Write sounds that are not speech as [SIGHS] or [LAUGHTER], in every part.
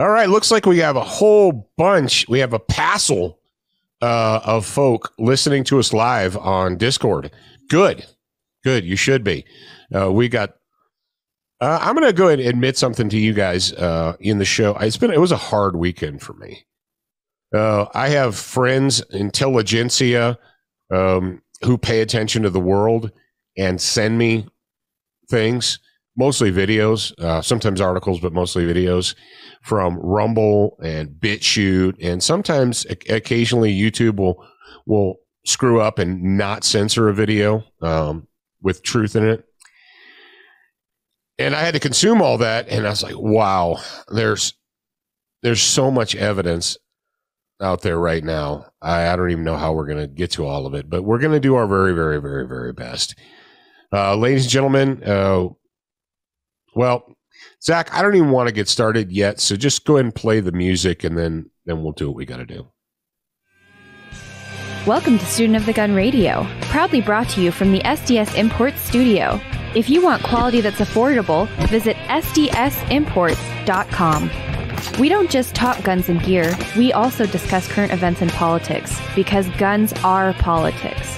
All right, looks like we have a whole bunch. We have a passel uh, of folk listening to us live on Discord. Good, good. You should be. Uh, we got. Uh, I'm going to go and admit something to you guys uh, in the show. It's been it was a hard weekend for me. Uh, I have friends, intelligentsia, um, who pay attention to the world and send me things, mostly videos, uh, sometimes articles, but mostly videos from Rumble and BitChute, and sometimes occasionally YouTube will will screw up and not censor a video um, with truth in it. And I had to consume all that, and I was like, "Wow, there's there's so much evidence out there right now. I, I don't even know how we're going to get to all of it, but we're going to do our very, very, very, very best." Uh, ladies and gentlemen, uh, well, Zach, I don't even want to get started yet, so just go ahead and play the music, and then then we'll do what we got to do. Welcome to Student of the Gun Radio, proudly brought to you from the SDS Imports studio. If you want quality that's affordable, visit SDSimports.com. We don't just talk guns and gear, we also discuss current events and politics, because guns are politics.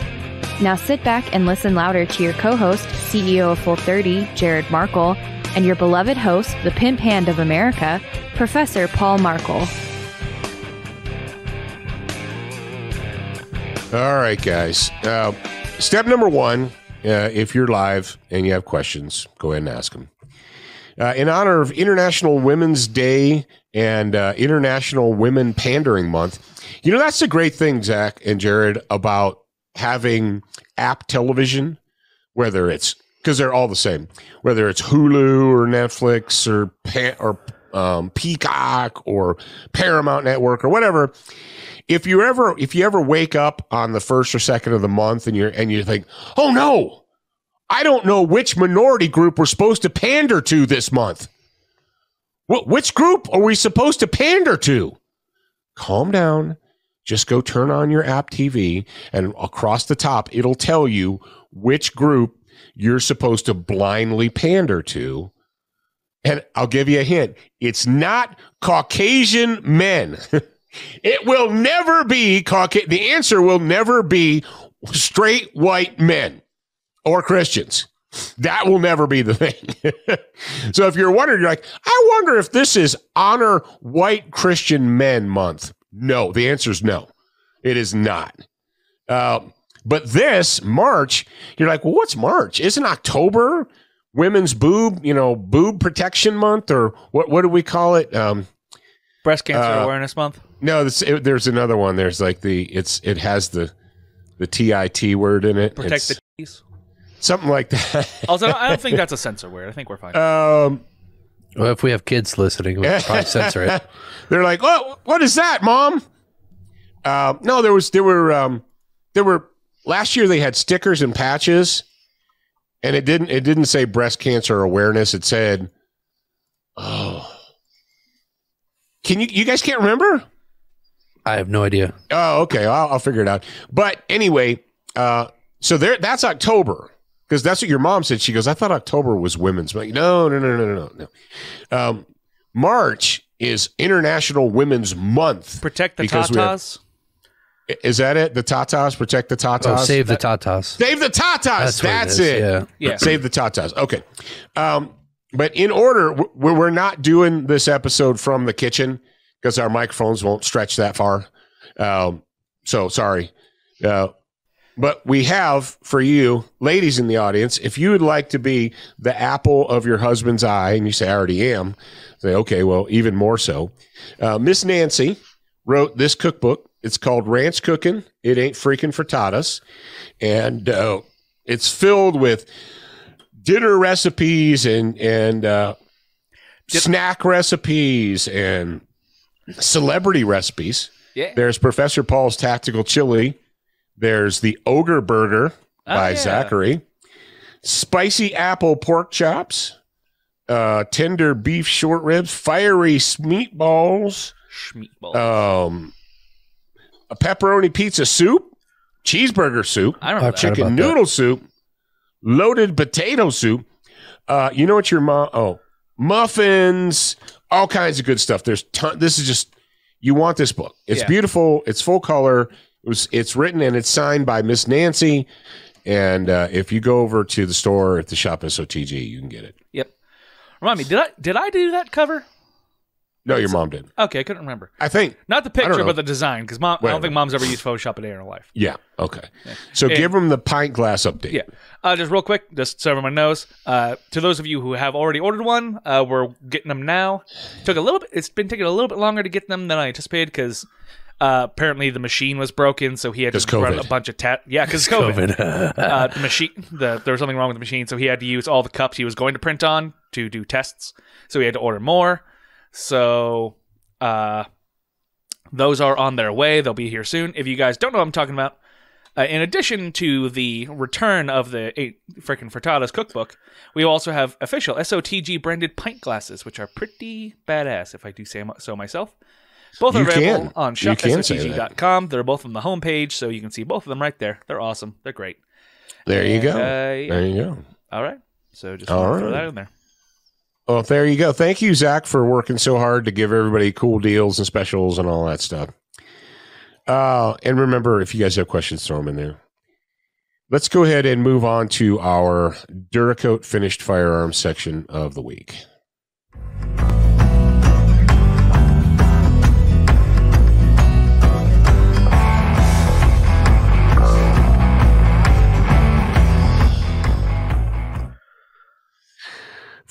Now sit back and listen louder to your co host, CEO of Full 30, Jarrad Markel, and your beloved host, the pimp hand of America, Professor Paul Markel. All right, guys. Uh, step number one uh, if you're live and you have questions, go ahead and ask them. Uh, in honor of International Women's Day and uh, International Women Pandering Month, you know, that's the great thing, Zach and Jarrad, about having app television, whether it's because they're all the same, whether it's Hulu or Netflix or or um, Peacock or Paramount Network or whatever. If you ever if you ever wake up on the first or second of the month and you're and you think, oh no, I don't know which minority group we're supposed to pander to this month. Wh- which group are we supposed to pander to? Calm down. Just go turn on your app TV and across the top, it'll tell you which group you're supposed to blindly pander to. And I'll give you a hint it's not Caucasian men. [LAUGHS] it will never be Caucasian. The answer will never be straight white men or Christians. That will never be the [LAUGHS] thing. so if you're wondering, you're like, I wonder if this is Honor White Christian Men Month. No, the answer is no. It is not. Uh, but this March, you're like, well, what's March? Isn't October women's boob, you know, boob protection month or what? What do we call it? Um, Breast cancer uh, awareness month. No, this, it, there's another one. There's like the it's it has the the tit word in it. Protect it's, the teeth. Something like that. [LAUGHS] also, I don't think that's a censor word. I think we're fine. Um, well, if we have kids listening, we'll probably censor it. [LAUGHS] They're like, "Oh, what is that, mom?" Uh, no, there was there were um, there were last year they had stickers and patches, and it didn't it didn't say breast cancer awareness. It said, "Oh, can you you guys can't remember?" I have no idea. Oh, okay. I'll, I'll figure it out. But anyway, uh, so there that's October because that's what your mom said. She goes, "I thought October was women's." I'm like, no, no, no, no, no, no. Um, March is International Women's Month. Protect the tatas. Is that it? The Tatas protect the Tatas. Oh, save the Tatas. Save the Tatas. That's, That's it. Yeah. Yeah. Save the Tatas. Okay. Um, but in order, we're not doing this episode from the kitchen because our microphones won't stretch that far. Um, so sorry. Uh, but we have for you, ladies in the audience, if you would like to be the apple of your husband's eye, and you say, I already am, say, okay, well, even more so. Uh, Miss Nancy wrote this cookbook it's called Ranch Cooking. It ain't freaking frittatas, and uh, it's filled with dinner recipes and and uh, snack recipes and celebrity recipes. Yeah. There's Professor Paul's Tactical Chili. There's the Ogre Burger oh, by yeah. Zachary. Spicy apple pork chops. Uh, tender beef short ribs. Fiery meatballs. Schmeatballs. Um, a pepperoni pizza soup, cheeseburger soup, I don't chicken noodle that. soup, loaded potato soup. Uh, you know what your mom? Oh, muffins, all kinds of good stuff. There's ton. This is just you want this book. It's Yeah. beautiful. It's full color. It was. It's written and it's signed by Miss Nancy. And uh, if you go over to the store at the shop SOTG, you can get it. Yep. Remind me, did I did I do that cover? No, your mom did. Okay, I couldn't remember. I think. Not the picture, but the design. Because mom, I don't think mom's ever used Photoshop a day in her life. Yeah. Okay. So And- give them the pint glass update. Yeah. Uh, just real quick, just so everyone knows, uh, to those of you who have already ordered one, uh, we're getting them now. Took a little bit. It's been taking a little bit longer to get them than I anticipated because uh, apparently the machine was broken, so he had to run a bunch of tat. Yeah, because [LAUGHS] COVID. COVID. uh, the machine, the, there was something wrong with the machine, so he had to use all the cups he was going to print on to do tests. So he had to order more. So uh, those are on their way. They'll be here soon. If you guys don't know what I'm talking about, uh, in addition to the return of the eight freaking Frittatas cookbook, we also have official SOTG branded pint glasses, which are pretty badass, if I do say so myself. Both are available can. on You can say that. shopsotg.com. They're both on the homepage, so you can see both of them right there. They're awesome. They're great. There you go. Uh, yeah. There you go. All right. So just All wanna throw that in there. Well, there you go. Thank you, Zach, for working so hard to give everybody cool deals and specials and all that stuff. Uh, and remember, if you guys have questions, throw them in there. Let's go ahead and move on to our Duracoat finished firearms section of the week.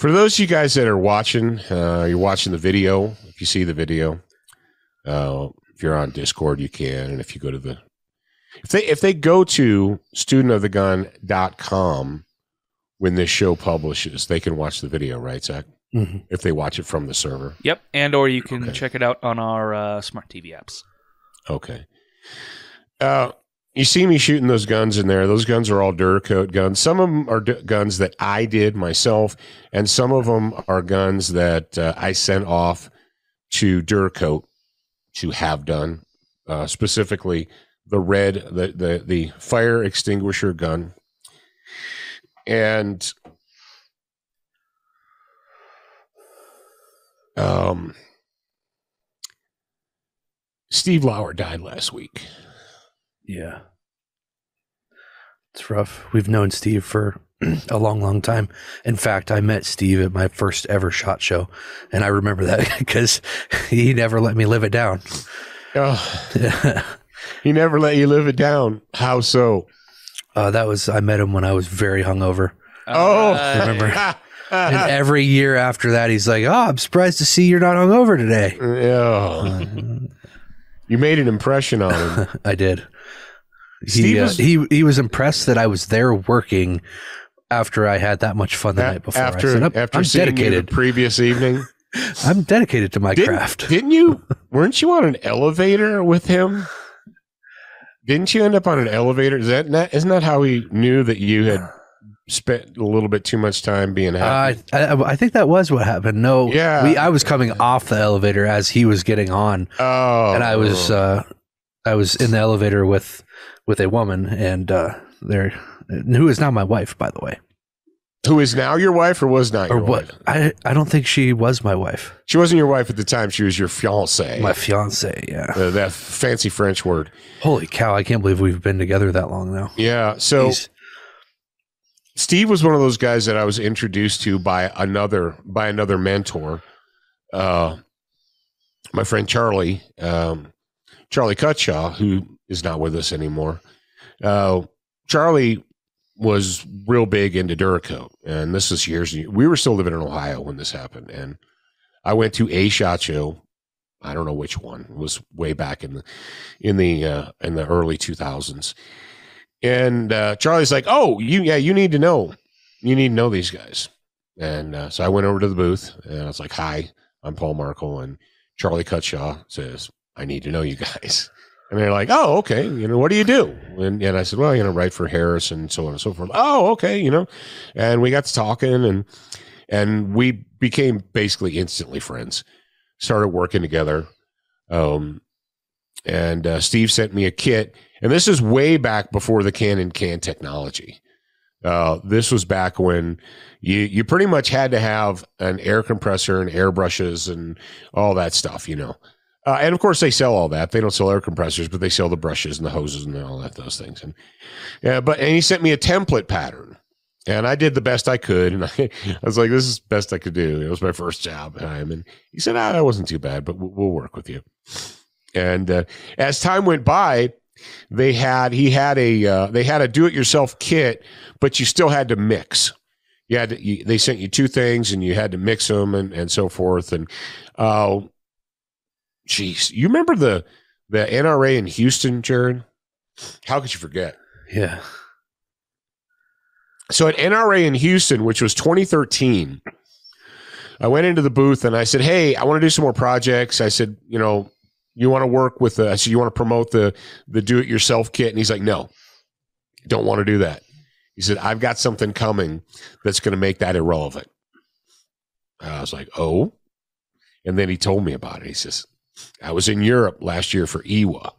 For those of you guys that are watching, uh, you're watching the video. If you see the video, uh, if you're on Discord, you can. And if you go to the, if they if they go to studentofthegun.com when this show publishes, they can watch the video, right, Zach? Mhm. If they watch it from the server. Yep. And or you can Okay. check it out on our uh, smart TV apps. Okay. Uh, you see me shooting those guns in there. Those guns are all Duracoat guns. Some of them are d- guns that I did myself, and some of them are guns that uh, I sent off to Duracoat to have done. Uh, specifically, the red, the the the fire extinguisher gun, and um. Steve Lauer died last week. Yeah. It's rough. We've known Steve for [CLEARS THROAT] a long, long time. In fact, I met Steve at my first ever shot show, and I remember that [LAUGHS] because he never let me live it down. Oh, [LAUGHS] he never let you live it down. How so? uh, that was I met him when I was very hungover, Oh, Uh, remember. [LAUGHS] and every year after that, he's like, "Oh, I'm surprised to see you're not hungover today." Yeah. You made an impression on him. I did. Steve He, uh, was- he he was impressed that I was there working after I had that much fun the night before. I after said, "I'm- after I'm seeing you dedicated. the previous evening. [LAUGHS] I'm dedicated to my Didn't, craft. didn't you? Weren't you on an elevator with him? Didn't you end up on an elevator? Is that not, isn't that how he knew that you had spent a little bit too much time being happy? I, I I think that was what happened. No, Yeah. we, I was coming off the elevator as he was getting on, oh, and I was uh, I was in the elevator with with a woman, and uh, there who is now my wife, by the way, who is now your wife or was not or your what? wife? I I don't think she was my wife, She wasn't your wife at the time. She was your fiance. my fiance. Yeah. Uh, that fancy French word. Holy cow! I can't believe we've been together that long now. Yeah. So Jeez. Steve was one of those guys that I was introduced to by another by another mentor. Uh, my friend Charlie, um, Charlie Cutshaw, who is not with us anymore. Uh, Charlie was real big into Duracoat, and this is years. We were still living in Ohio when this happened, and I went to a shot show. I don't know which one. It was way back in the in the uh, in the early two thousands. And uh, Charlie's like, "Oh, you yeah, you need to know, you need to know these guys." And uh, so I went over to the booth and I was like, "Hi, I'm Paul Markel." And Charlie Cutshaw says, "I need to know you guys." And they're like, "Oh, okay. You know, what do you do?" And, and I said, "Well, you know, write for Harris and so on and so forth." Oh, okay. You know, and we got to talking and and we became basically instantly friends. Started working together. Um, and uh, Steve sent me a kit, and this is way back before the Canon can technology. Uh, this was back when you you pretty much had to have an air compressor and airbrushes and all that stuff, you know. Uh, and of course, they sell all that. They don't sell air compressors, but they sell the brushes and the hoses and all that those things. And yeah, but and he sent me a template pattern, and I did the best I could. And [LAUGHS] I, I was like, "This is best I could do." It was my first job time, and he said, "Ah, that wasn't too bad, but we'll, we'll work with you." And uh, as time went by, they had he had a uh, they had a do it yourself kit, but you still had to mix. You had to, you, they sent you two things, and you had to mix them and and so forth. And uh, jeez, you remember the the NRA in Houston, Jarrad? How could you forget? Yeah. So at NRA in Houston, which was 2013, I went into the booth and I said, "Hey, I want to do some more projects." I said, "You know, you want to work with the I said you want to promote the the do it yourself kit?" And he's like, "No. Don't want to do that." He said, "I've got something coming that's going to make that irrelevant." I was like, "Oh." And then he told me about it. He says, "I was in Europe last year for IWA,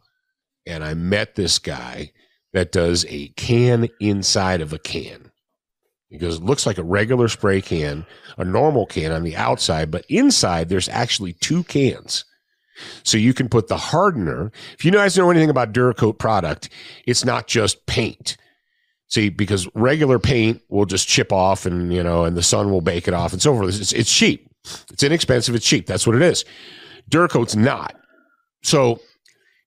and I met this guy that does a can inside of a can." Goes, it looks like a regular spray can, a normal can on the outside, but inside there's actually two cans. So you can put the hardener. If you guys know anything about Duracoat product, it's not just paint. See, because regular paint will just chip off and, you know, and the sun will bake it off and so forth. It's, it's cheap. It's inexpensive. It's cheap. That's what it is. Duracoat's not. So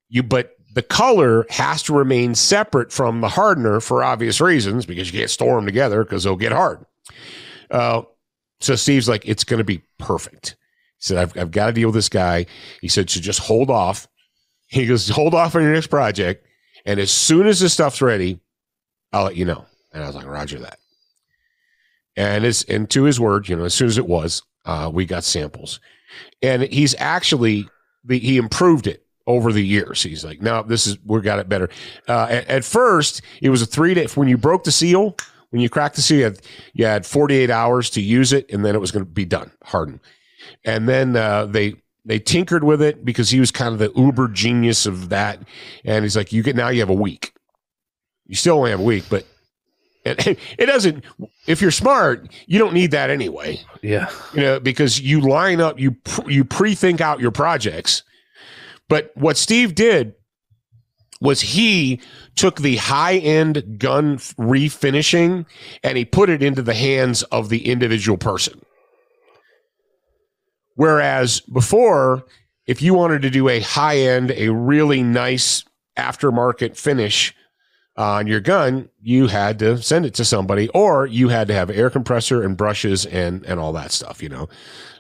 you, but the color has to remain separate from the hardener for obvious reasons because you can't store them together because they'll get hard. Uh, so Steve's like, it's going to be perfect. He said, I've, I've got to deal with this guy. He said, so just hold off. He goes, hold off on your next project. And as soon as the stuff's ready, I'll let you know. And I was like, Roger that. And it's, and to his word, you know, as soon as it was, uh, we got samples. And he's actually, he improved it over the years. He's like, no, this is we got it better. Uh, at, at, first, it was a three day. When you broke the seal, when you cracked the seal, you had, you had 48 hours to use it, and then it was going to be done, hardened. And then uh, they they tinkered with it because he was kind of the uber genius of that. And he's like, you get now you have a week. You still only have a week, but it, it doesn't. If you're smart, you don't need that anyway. Yeah, you know, because you line up, you you pre think out your projects but what Steve did was he took the high end gun refinishing and he put it into the hands of the individual person. Whereas before, if you wanted to do a high end, a really nice aftermarket finish on your gun, you had to send it to somebody, or you had to have air compressor and brushes and and all that stuff, you know,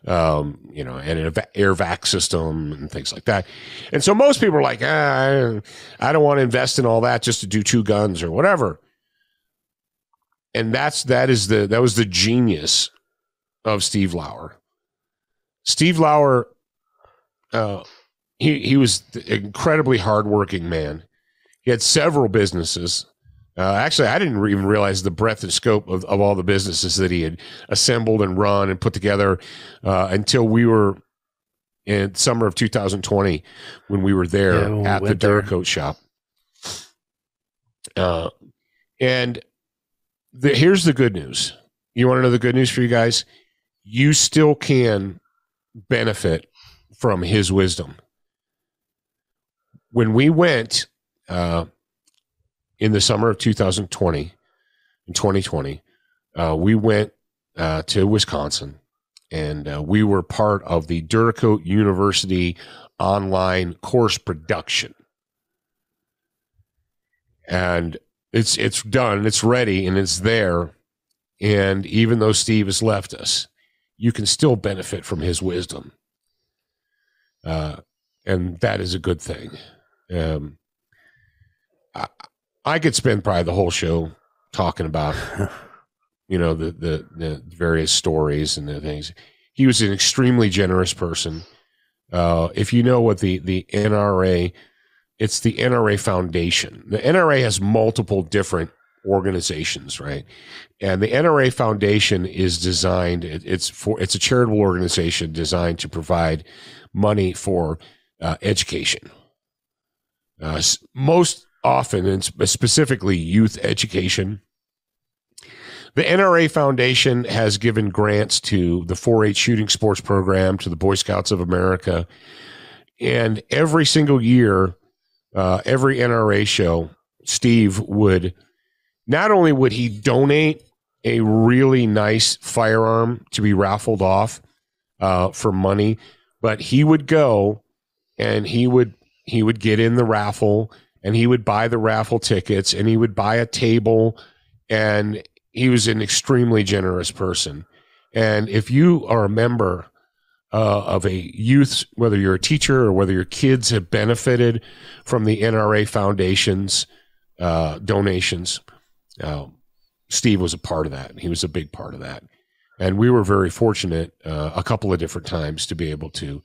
um, you know, and an air vac system and things like that. And so most people are like, ah, I don't want to invest in all that just to do two guns or whatever. And that's that is the that was the genius of Steve Lauer. Steve Lauer, uh, he he was an incredibly hardworking man he had several businesses. Uh, actually, I didn't even realize the breadth and scope of, of all the businesses that he had assembled and run and put together uh, until we were in summer of 2020 when we were there yeah, at the Duracoat shop. Uh, and the, here's the good news. You want to know the good news for you guys? You still can benefit from his wisdom. When we went uh, in the summer of 2020, in 2020, uh, we went uh, to Wisconsin and uh, we were part of the Duracoat University online course production. And it's it's done, it's ready, and it's there. And even though Steve has left us, you can still benefit from his wisdom. Uh, and that is a good thing. Um, I, I could spend probably the whole show talking about, [LAUGHS] you know, the, the, the various stories and the things. He was an extremely generous person. Uh, if you know what the, the NRA, it's the NRA Foundation. The NRA has multiple different organizations, right? And the NRA Foundation is designed. It, it's for it's a charitable organization designed to provide money for uh, education. Uh, most often, and specifically youth education. the NRA Foundation has given grants to the 4-H shooting sports program, to the Boy Scouts of America, and every single year, uh, every NRA show, Steve would not only would he donate a really nice firearm to be raffled off uh, for money, but he would go and he would he would get in the raffle and he would buy the raffle tickets and he would buy a table and he was an extremely generous person. And if you are a member uh, of a youth, whether you're a teacher or whether your kids have benefited from the NRA Foundation's uh, donations, uh, Steve was a part of that. He was a big part of that. And we were very fortunate uh, a couple of different times to be able to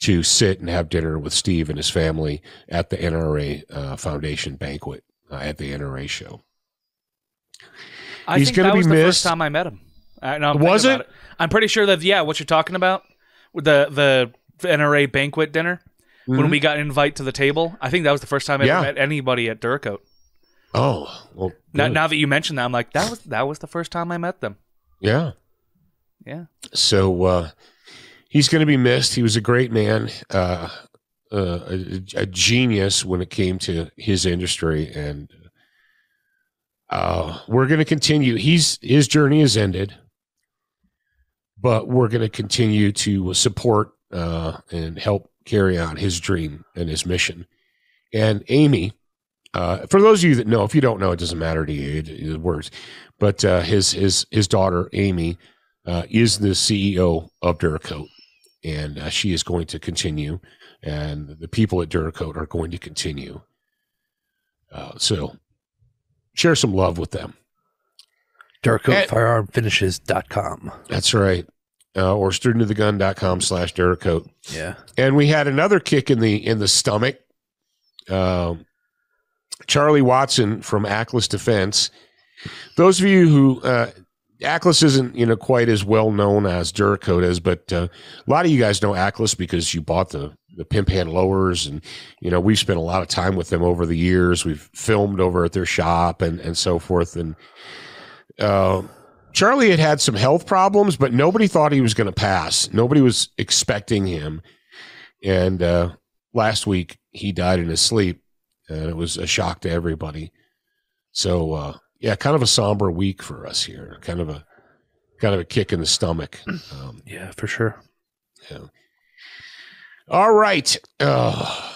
to sit and have dinner with Steve and his family at the NRA uh, Foundation banquet uh, at the NRA show. I He's think gonna that be was the missed. first time I met him. I, no, I'm Was thinking it? I'm pretty sure that yeah, what you're talking about with the the NRA banquet dinner when Mhm. we got an invite to the table. I think that was the first time I Yeah. ever met anybody at Duracoat. Oh, well, Now, now that you mentioned that, I'm like that was that was the first time I met them. yeah. Yeah. So uh, he's going to be missed. He was a great man, uh, uh, a, a genius when it came to his industry, and uh, we're going to continue. He's his journey has ended, but we're going to continue to support uh, and help carry on his dream and his mission. And Amy, uh, for those of you that know, if you don't know, it doesn't matter to you. It works. But uh, his his his daughter Amy uh, is the CEO of Duracoat, and uh, she is going to continue, and the people at Duracoat are going to continue. Uh, so share some love with them. DuracoatFirearmFinishes.com. That's right. Uh, or studentofthegun.com slash Duracoat. Yeah. And we had another kick in the in the stomach. Um, Charlie Watson from Atlas Defense. Those of you who uh, Atlas isn't you know quite as well known as Duracoat is, but uh, a lot of you guys know Atlas because you bought the the pimp hand lowers, and you know we've spent a lot of time with them over the years. We've filmed over at their shop and and so forth, and. Uh, Charlie had had some health problems, but nobody thought he was going to pass. Nobody was expecting him. And uh, last week he died in his sleep, and it was a shock to everybody. So uh, yeah, kind of a somber week for us here. Kind of a kind of a kick in the stomach. [CLEARS THROAT] Um, Yeah, for sure. Yeah. All right, uh,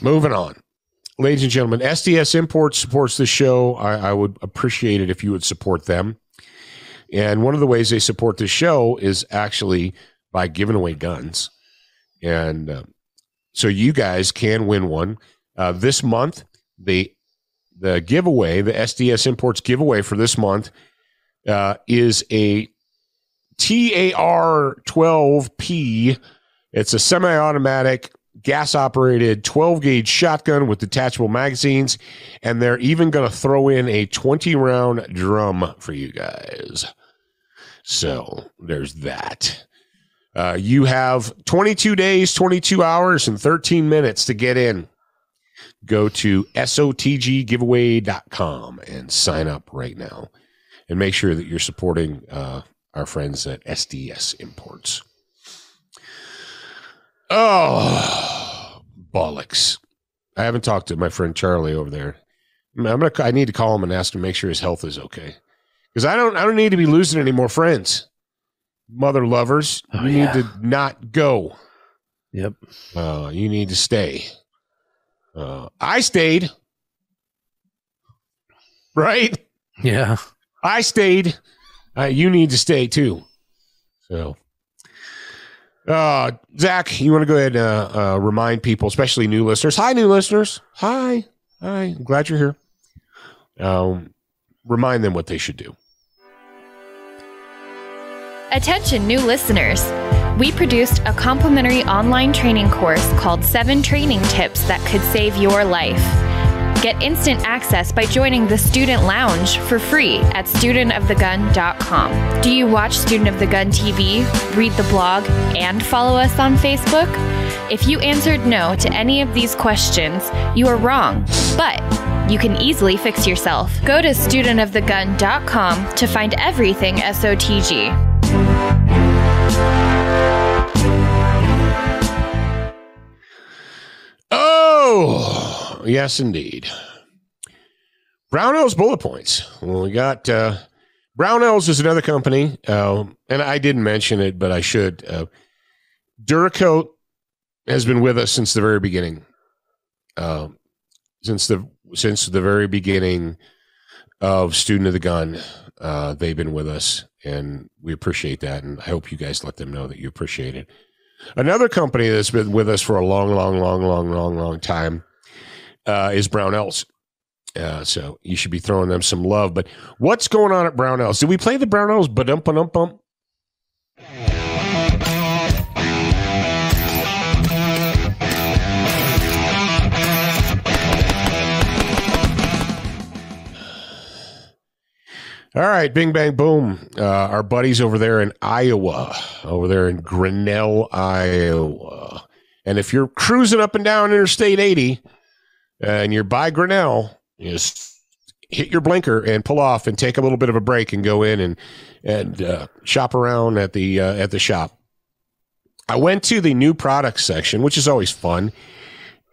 moving on. Ladies and gentlemen, SDS Imports supports this show. I, I would appreciate it if you would support them. And one of the ways they support this show is actually by giving away guns. And uh, so you guys can win one. Uh, this month, the the giveaway, the SDS Imports giveaway for this month, uh, is a TAR 12P. It's a semi automatic, gas operated 12 gauge shotgun with detachable magazines. And they're even going to throw in a 20 round drum for you guys. So there's that. Uh, you have 22 days, 22 hours, and 13 minutes to get in. Go to sotggiveaway.com and sign up right now. And make sure that you're supporting uh, our friends at SDS Imports. Oh, bollocks. I haven't talked to my friend Charlie over there. I'm gonna. I need to call him and ask him to make sure his health is okay. Because I don't. I don't need to be losing any more friends. Mother lovers, Oh, you yeah. need to not go. Yep. Uh, you need to stay. Uh, I stayed. Right. Yeah. I stayed. Uh, you need to stay too. So, uh, Zach, you want to go ahead and uh, uh, remind people, especially new listeners. Hi, new listeners. Hi. Hi. I'm glad you're here. Um, remind them what they should do. Attention, new listeners. We produced a complimentary online training course called Seven Training Tips That Could Save Your Life. Get instant access by joining the Student Lounge for free at studentofthegun.com. Do you watch Student of the Gun TV, read the blog, and follow us on Facebook? If you answered no to any of these questions, you are wrong. But you can easily fix yourself. Go to studentofthegun.com to find everything SOTG. Oh, yes, indeed. Brownells bullet points. Well, we got uh, Brownells is another company, uh, and I didn't mention it, but I should. Uh, Duracoat has been with us since the very beginning. Uh, since the since the very beginning of Student of the Gun, uh, they've been with us, and we appreciate that. And I hope you guys let them know that you appreciate it. Another company that's been with us for a long, long, long, long, long, long time uh, is Brownells. Uh, so you should be throwing them some love. But what's going on at Brownells? Did we play the Brownells? Ba-dum, ba-dum, bump. All right, bing, bang, boom. Uh, our buddies over there in Iowa, over there in Grinnell, Iowa. And if you're cruising up and down Interstate 80 uh, and you're by Grinnell, you just hit your blinker and pull off and take a little bit of a break and go in and and uh, shop around at the uh, at the shop. I went to the new products section, which is always fun,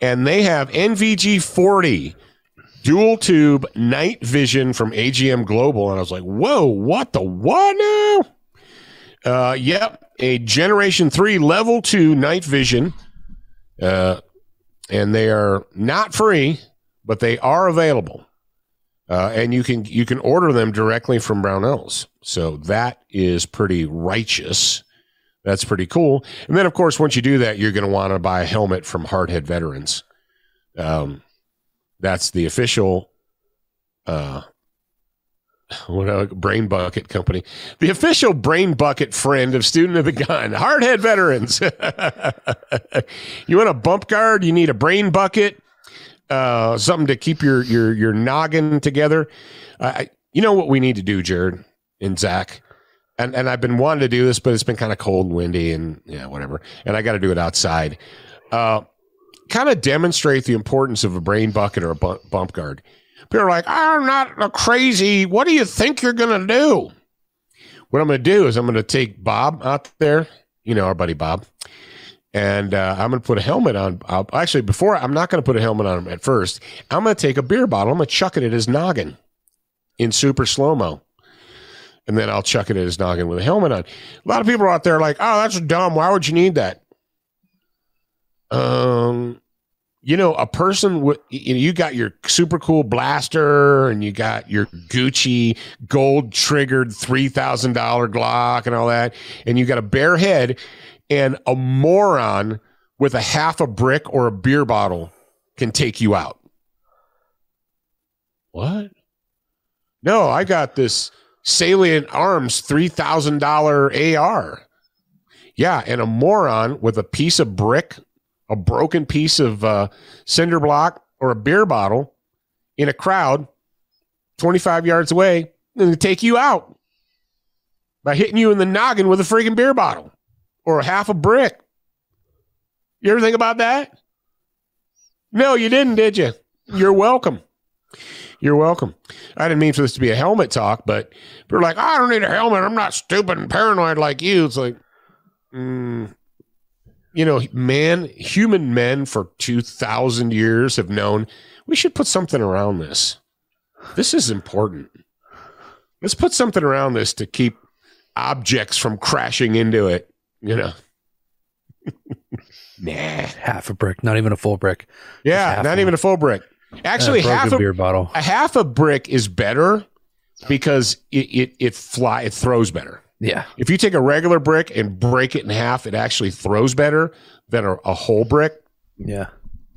and they have NVG 40 dual tube night vision from AGM Global, and I was like, "Whoa, what the what now?" Uh, yep, a Generation Three Level Two night vision, uh, and they are not free, but they are available, uh, and you can you can order them directly from Brownells. So that is pretty righteous. That's pretty cool. And then, of course, once you do that, you're going to want to buy a helmet from Hardhead Veterans. Um, that's the official uh what a brain bucket company. The official brain bucket friend of student of the gun hardhead veterans. [LAUGHS] You want a bump guard? You need a brain bucket? Uh something to keep your your your noggin together? Uh, you know what we need to do jared and zach? And and i've been wanting to do this but it's been kind of cold and windy and yeah whatever. And i got to do it outside. Uh kind of demonstrate the importance of a brain bucket or a bump, guard. People are like, I'm not a crazy. What do you think you're going to do? What I'm going to do is I'm going to take Bob out there, you know, our buddy Bob, and uh, I'm going to put a helmet on. I'll, actually, before I'm not going to put a helmet on him at first. I'm going to take a beer bottle. I'm going to chuck it at his noggin in super slow mo. And then I'll chuck it at his noggin with a helmet on. A lot of people are out there like, oh, that's dumb. Why would you need that? Um, you know, a person with you, know, you got your super cool blaster and you got your Gucci gold triggered three thousand dollar Glock and all that, and you got a bare head and a moron with a half a brick or a beer bottle can take you out. What? No, I got this Salient Arms three thousand dollar AR. Yeah, and a moron with a piece of brick a broken piece of uh, cinder block or a beer bottle in a crowd 25 yards away and take you out by hitting you in the noggin with a freaking beer bottle or a half a brick. You ever think about that? No, you didn't, did you? You're welcome. You're welcome. I didn't mean for this to be a helmet talk, but are like, I don't need a helmet. I'm not stupid and paranoid like you. It's like, mm, you know, man, human men for 2,000 years have known we should put something around this. This is important. Let's put something around this to keep objects from crashing into it, you know. [LAUGHS] nah. Half a brick, not even a full brick. Yeah, not even a full brick. Actually, a half a beer bottle. A half a brick is better because it it, it fly it throws better. Yeah. If you take a regular brick and break it in half, it actually throws better than a, a whole brick. Yeah.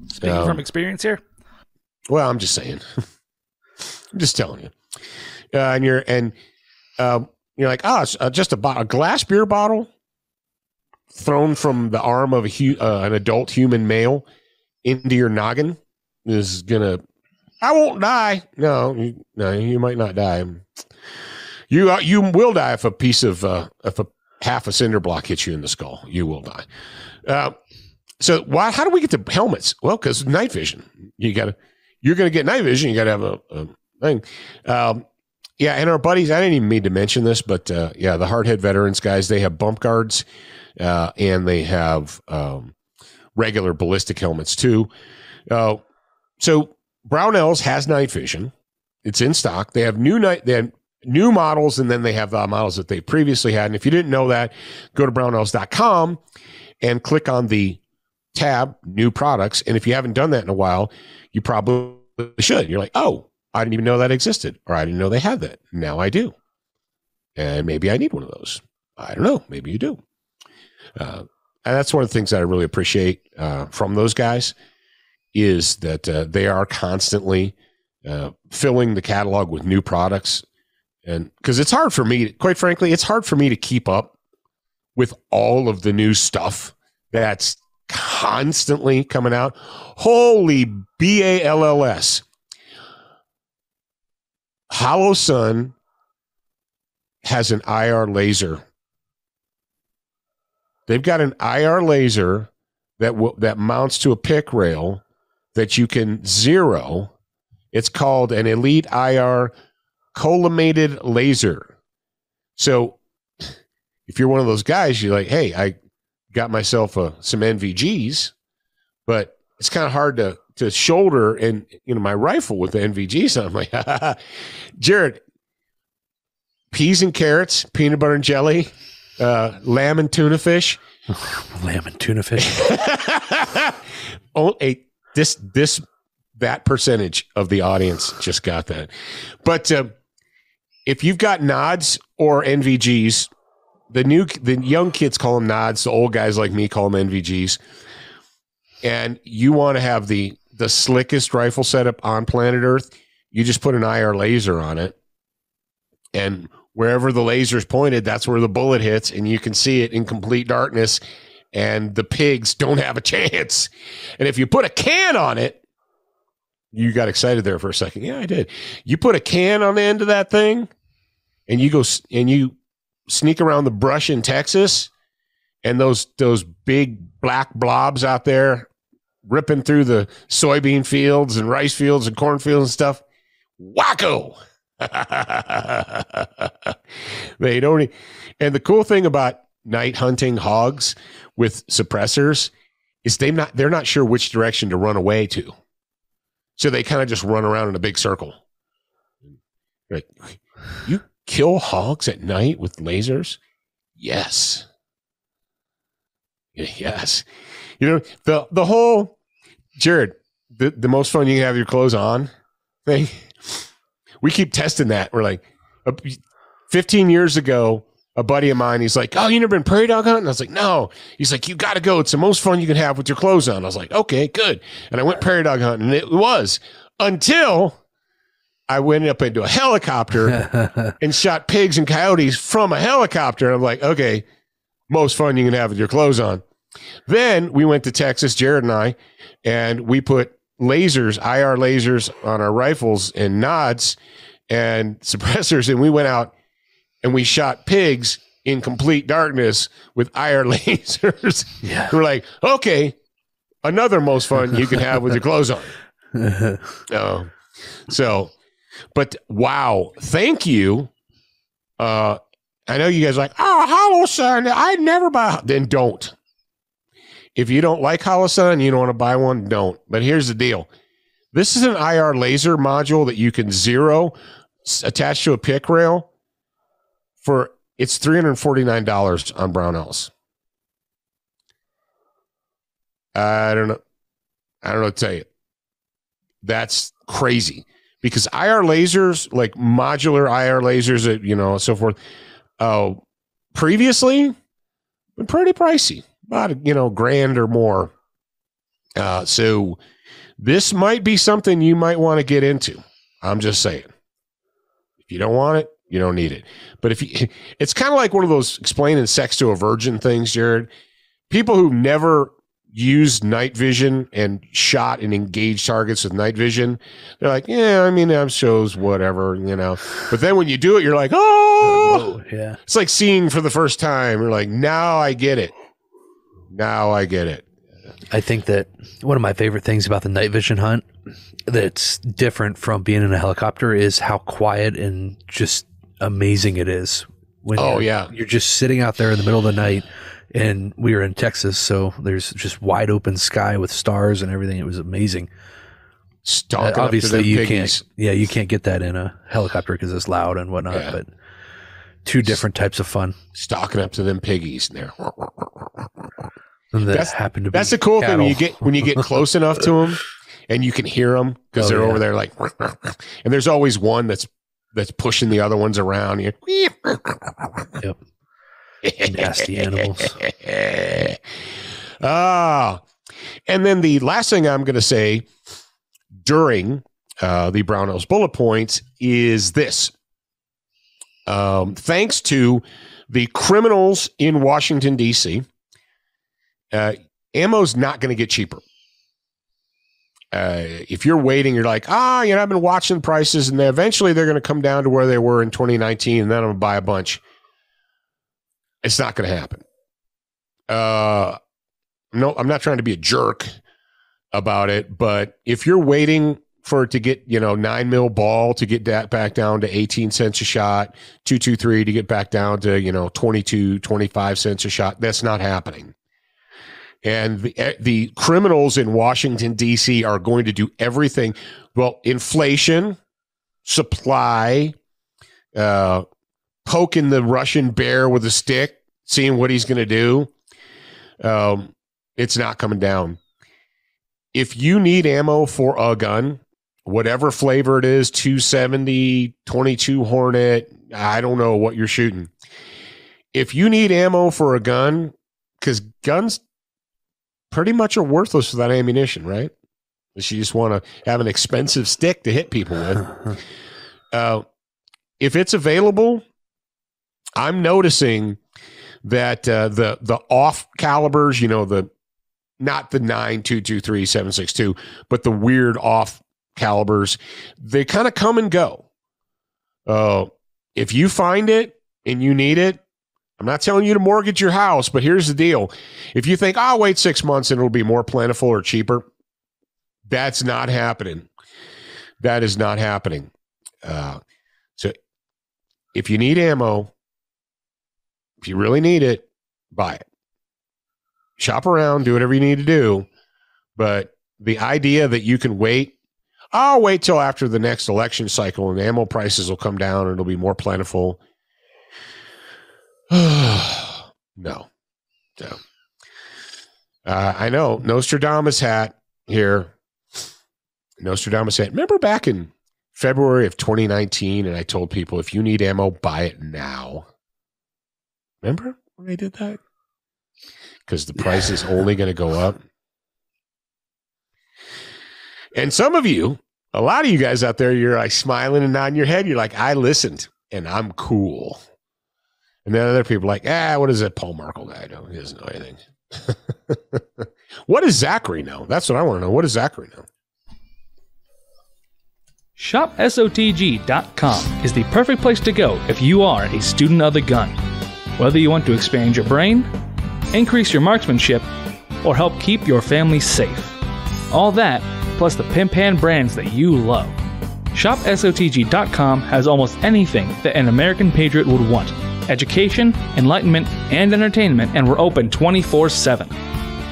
Speaking Um, from experience here. Well, I'm just saying. [LAUGHS] I'm just telling you. Uh, and you're and um, you're like, oh, it's uh, just a, bo- a glass beer bottle thrown from the arm of a hu- uh, an adult human male into your noggin is gonna. I won't die. No, you, no, you might not die. You uh, you will die if a piece of uh, if a half a cinder block hits you in the skull. You will die. Uh, so why? How do we get to helmets? Well, because night vision. You got to you're going to get night vision. You got to have a, a thing. Um, yeah, and our buddies, I didn't even mean to mention this, but uh, yeah, the hardhead veterans guys, they have bump guards uh, and they have um, regular ballistic helmets too. Uh, so Brownells has night vision. It's in stock. They have new night. They have new models, and then they have the models that they previously had. And if you didn't know that, go to brownells.com and click on the tab new products. And if you haven't done that in a while, you probably should. You're like, oh, I didn't even know that existed, or I didn't know they had that. Now I do. And maybe I need one of those. I don't know. Maybe you do. Uh, and that's one of the things that I really appreciate uh, from those guys is that uh, they are constantly uh, filling the catalog with new products. And because it's hard for me, quite frankly, it's hard for me to keep up with all of the new stuff that's constantly coming out. Holy B A L L S. Holosun has an IR laser. They've got an IR laser that w- that mounts to a pick rail that you can zero. It's called an Elite IR collimated laser. So if you're one of those guys, you're like, hey, I got myself a, some NVGs, but it's kind of hard to to shoulder and you know my rifle with the NVGs. So [LAUGHS] I'm like, [LAUGHS] Jarrad, peas and carrots, peanut butter and jelly, uh, lamb and tuna fish. [LAUGHS] Lamb and tuna fish. oh, a, this this that percentage of the audience just got that. But uh, if you've got nods or NVGs, the new the young kids call them nods. The old guys like me call them NVGs. And you want to have the the slickest rifle setup on planet Earth, you just put an IR laser on it. And wherever the laser's pointed, that's where the bullet hits, and you can see it in complete darkness. And the pigs don't have a chance. And if you put a can on it, you got excited there for a second. Yeah, I did. You put a can on the end of that thing, and you go and you sneak around the brush in Texas, and those those big black blobs out there ripping through the soybean fields and rice fields and cornfields and stuff. Wacko. [LAUGHS] they don't. And the cool thing about night hunting hogs with suppressors is they not they're not sure which direction to run away to, so they kind of just run around in a big circle. Like, you kill hogs at night with lasers? Yes. Yes. You know the the whole Jarrad the the most fun you can have your clothes on thing [LAUGHS] we keep testing that. We're like, uh, 15 years ago, a buddy of mine, he's like, Oh, you never been prairie dog hunting? I was like, No. He's like, You got to go. It's the most fun you can have with your clothes on. I was like, Okay, good. And I went prairie dog hunting, and it was until I went up into a helicopter [LAUGHS] and shot pigs and coyotes from a helicopter. And I'm like, Okay, most fun you can have with your clothes on. Then we went to Texas, Jarrad and I, and we put lasers, IR lasers on our rifles and nods and [LAUGHS] suppressors. And we went out and we shot pigs in complete darkness with IR [LAUGHS] lasers. Yeah. We're like, okay, another most fun you can have with your clothes on. Oh, so, but wow, thank you. Uh, I know you guys are like, oh, Holosun, I'd never buy. Then don't. If you don't like Holosun and you don't want to buy one, don't. But here's the deal. This is an IR laser module that you can zero attach to a pick rail for it's $349 on Brownells. I don't know. I don't know tell you. That's crazy because IR lasers, like modular IR lasers, that you know, so forth. Oh, previously, pretty pricey about you know grand or more. Uh, so this might be something you might want to get into. I'm just saying. If you don't want it, you don't need it. But if you, [LAUGHS] it's kind of like one of those explaining sex to a virgin things, Jarrad. People who never used night vision and shot and engaged targets with night vision, they're like, yeah, I mean, that shows whatever, you know. But then when you do it, you're like, oh, yeah. it's like seeing for the first time. You're like, now I get it. Now I get it. I think that one of my favorite things about the night vision hunt that's different from being in a helicopter is how quiet and just amazing it is. When Oh, you're- yeah. you're just sitting out there in the middle of the night, and we were in Texas, so there's just wide open sky with stars and everything. It was amazing. Stalking Uh, obviously, you piggies. can't. Yeah, you can't get that in a helicopter because it's loud and whatnot. Yeah. But two different types of fun. Stalking up to them piggies in there. And that That's- happened to be. That's the cool thing when you cattle. get when you get close enough to them and you can hear them because Oh, they're yeah. over there like and there's always one that's that's pushing the other ones around. Yep. Nasty animals. [LAUGHS] ah, and then the last thing I'm going to say during uh, the Brownells bullet points is this. Um, thanks to the criminals in Washington D.C., uh, ammo's not going to get cheaper. Uh, if you're waiting, you're like, ah, you know, I've been watching prices, and they, eventually they're going to come down to where they were in 2019, and then I'm going to buy a bunch. It's not going to happen. Uh, no, I'm not trying to be a jerk about it, but if you're waiting for it to get, you know, nine mil ball to get that back down to 18 cents a shot, 223 to get back down to, you know, 22, 25 cents a shot, that's not happening. And the, eh, the criminals in Washington, D.C. are going to do everything. Well, inflation, supply, uh, poking the Russian bear with a stick, seeing what he's going to do. Um, it's not coming down. If you need ammo for a gun, whatever flavor it is 270, 22 Hornet, I don't know what you're shooting. If you need ammo for a gun, because guns pretty much are worthless without ammunition, right? Unless you just want to have an expensive stick to hit people with. [LAUGHS] Uh, if it's available, I'm noticing that uh, the the off calibers, you know, the not the nine two two three seven six two, but the weird off calibers, they kind of come and go. Uh, if you find it and you need it, I'm not telling you to mortgage your house, but here's the deal: if you think I'll wait six months and it'll be more plentiful or cheaper, that's not happening. That is not happening. Uh, so if you need ammo, if you really need it, buy it. Shop around, do whatever you need to do. But the idea that you can wait, I'll wait till after the next election cycle and ammo prices will come down and it'll be more plentiful. [SIGHS] no. No. Uh, I know Nostradamus hat here. Nostradamus hat. Remember back in February of 2019, and I told people if you need ammo, buy it now. Remember when I did that? Because the price is only going to go up. And some of you, a lot of you guys out there, you're like smiling and nodding your head. You're like, I listened and I'm cool. And then other people like, ah, what is that Paul Markel guy know? He doesn't know anything. [LAUGHS] what does Zachary know? That's what I want to know. What does Zachary know? ShopSOTG.com is the perfect place to go if you are a student of the gun. Whether you want to expand your brain, increase your marksmanship, or help keep your family safe. All that, plus the pimp hand brands that you love. ShopSOTG.com has almost anything that an American patriot would want education, enlightenment, and entertainment, and we're open 24 7.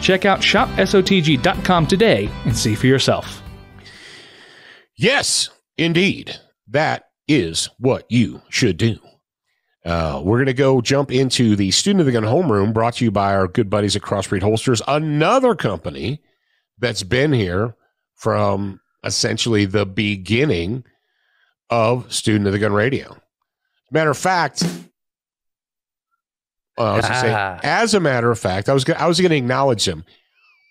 Check out ShopSOTG.com today and see for yourself. Yes, indeed. That is what you should do. Uh, we're going to go jump into the Student of the Gun homeroom brought to you by our good buddies at Crossbreed Holsters, another company that's been here from essentially the beginning of Student of the Gun Radio. Matter of fact, well, I was gonna say, [LAUGHS] as a matter of fact, I was gonna, I was going to acknowledge them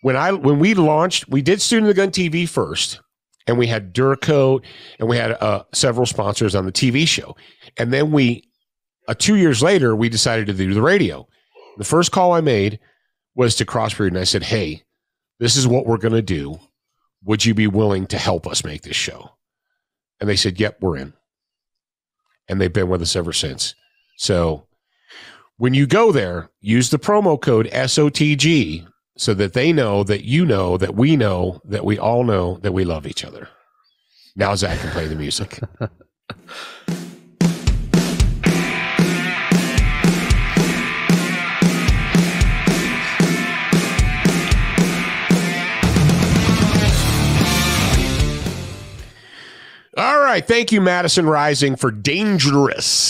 when I when we launched. We did Student of the Gun TV first, and we had Duracoat, and we had uh, several sponsors on the TV show, and then we uh, two years later we decided to do the radio. The first call I made was to Crossbreed, and I said, "Hey, this is what we're going to do. Would you be willing to help us make this show?" And they said, "Yep, we're in." And they've been with us ever since. So when you go there, use the promo code SOTG so that they know that you know that we know that we all know that we love each other. Now Zach can play the music. [LAUGHS] All right. Thank you, Madison Rising, for Dangerous,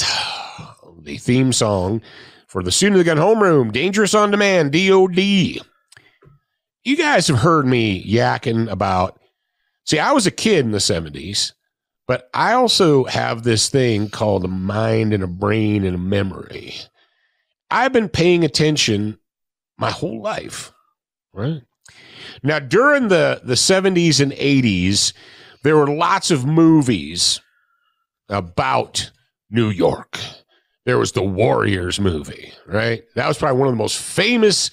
the theme song for the Student of the Gun Homeroom, Dangerous on Demand, DOD. You guys have heard me yakking about. See, I was a kid in the 70s, but I also have this thing called a mind and a brain and a memory. I've been paying attention my whole life, right? Now, during the, the 70s and 80s, there were lots of movies about New York. There was the Warriors movie, right? That was probably one of the most famous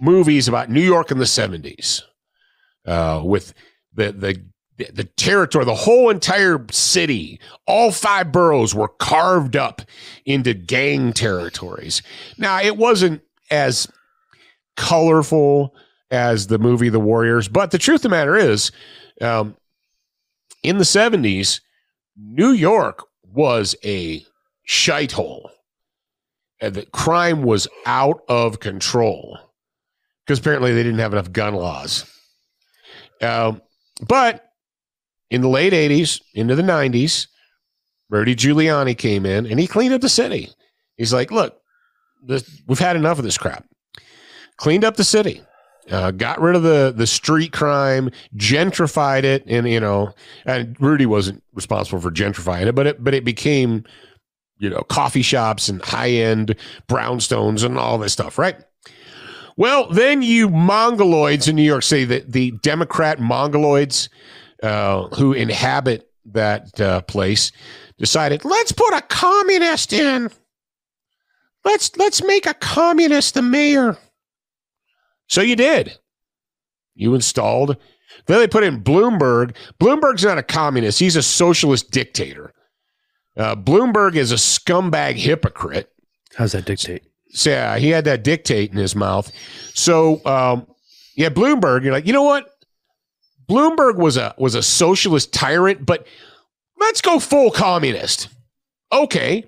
movies about New York in the 70s. Uh, with the the the territory, the whole entire city, all five boroughs were carved up into gang territories. Now, it wasn't as colorful as the movie The Warriors, but the truth of the matter is, um, in the 70s, New York was a shithole. And the crime was out of control because apparently they didn't have enough gun laws. Um, but in the late 80s, into the 90s, Rudy Giuliani came in and he cleaned up the city. He's like, look, this, we've had enough of this crap. Cleaned up the city. Uh, got rid of the the street crime, gentrified it, and you know, and Rudy wasn't responsible for gentrifying it, but it but it became, you know, coffee shops and high end brownstones and all this stuff, right? Well, then you mongoloids in New York City, the the Democrat mongoloids uh, who inhabit that uh, place, decided let's put a communist in. Let's let's make a communist the mayor. So you did. You installed. Then they put in Bloomberg. Bloomberg's not a communist, he's a socialist dictator. Uh, Bloomberg is a scumbag hypocrite. How's that dictate? So, yeah, he had that dictate in his mouth. So, um, yeah, Bloomberg, you're like, you know what? Bloomberg was a was a socialist tyrant, but let's go full communist. Okay.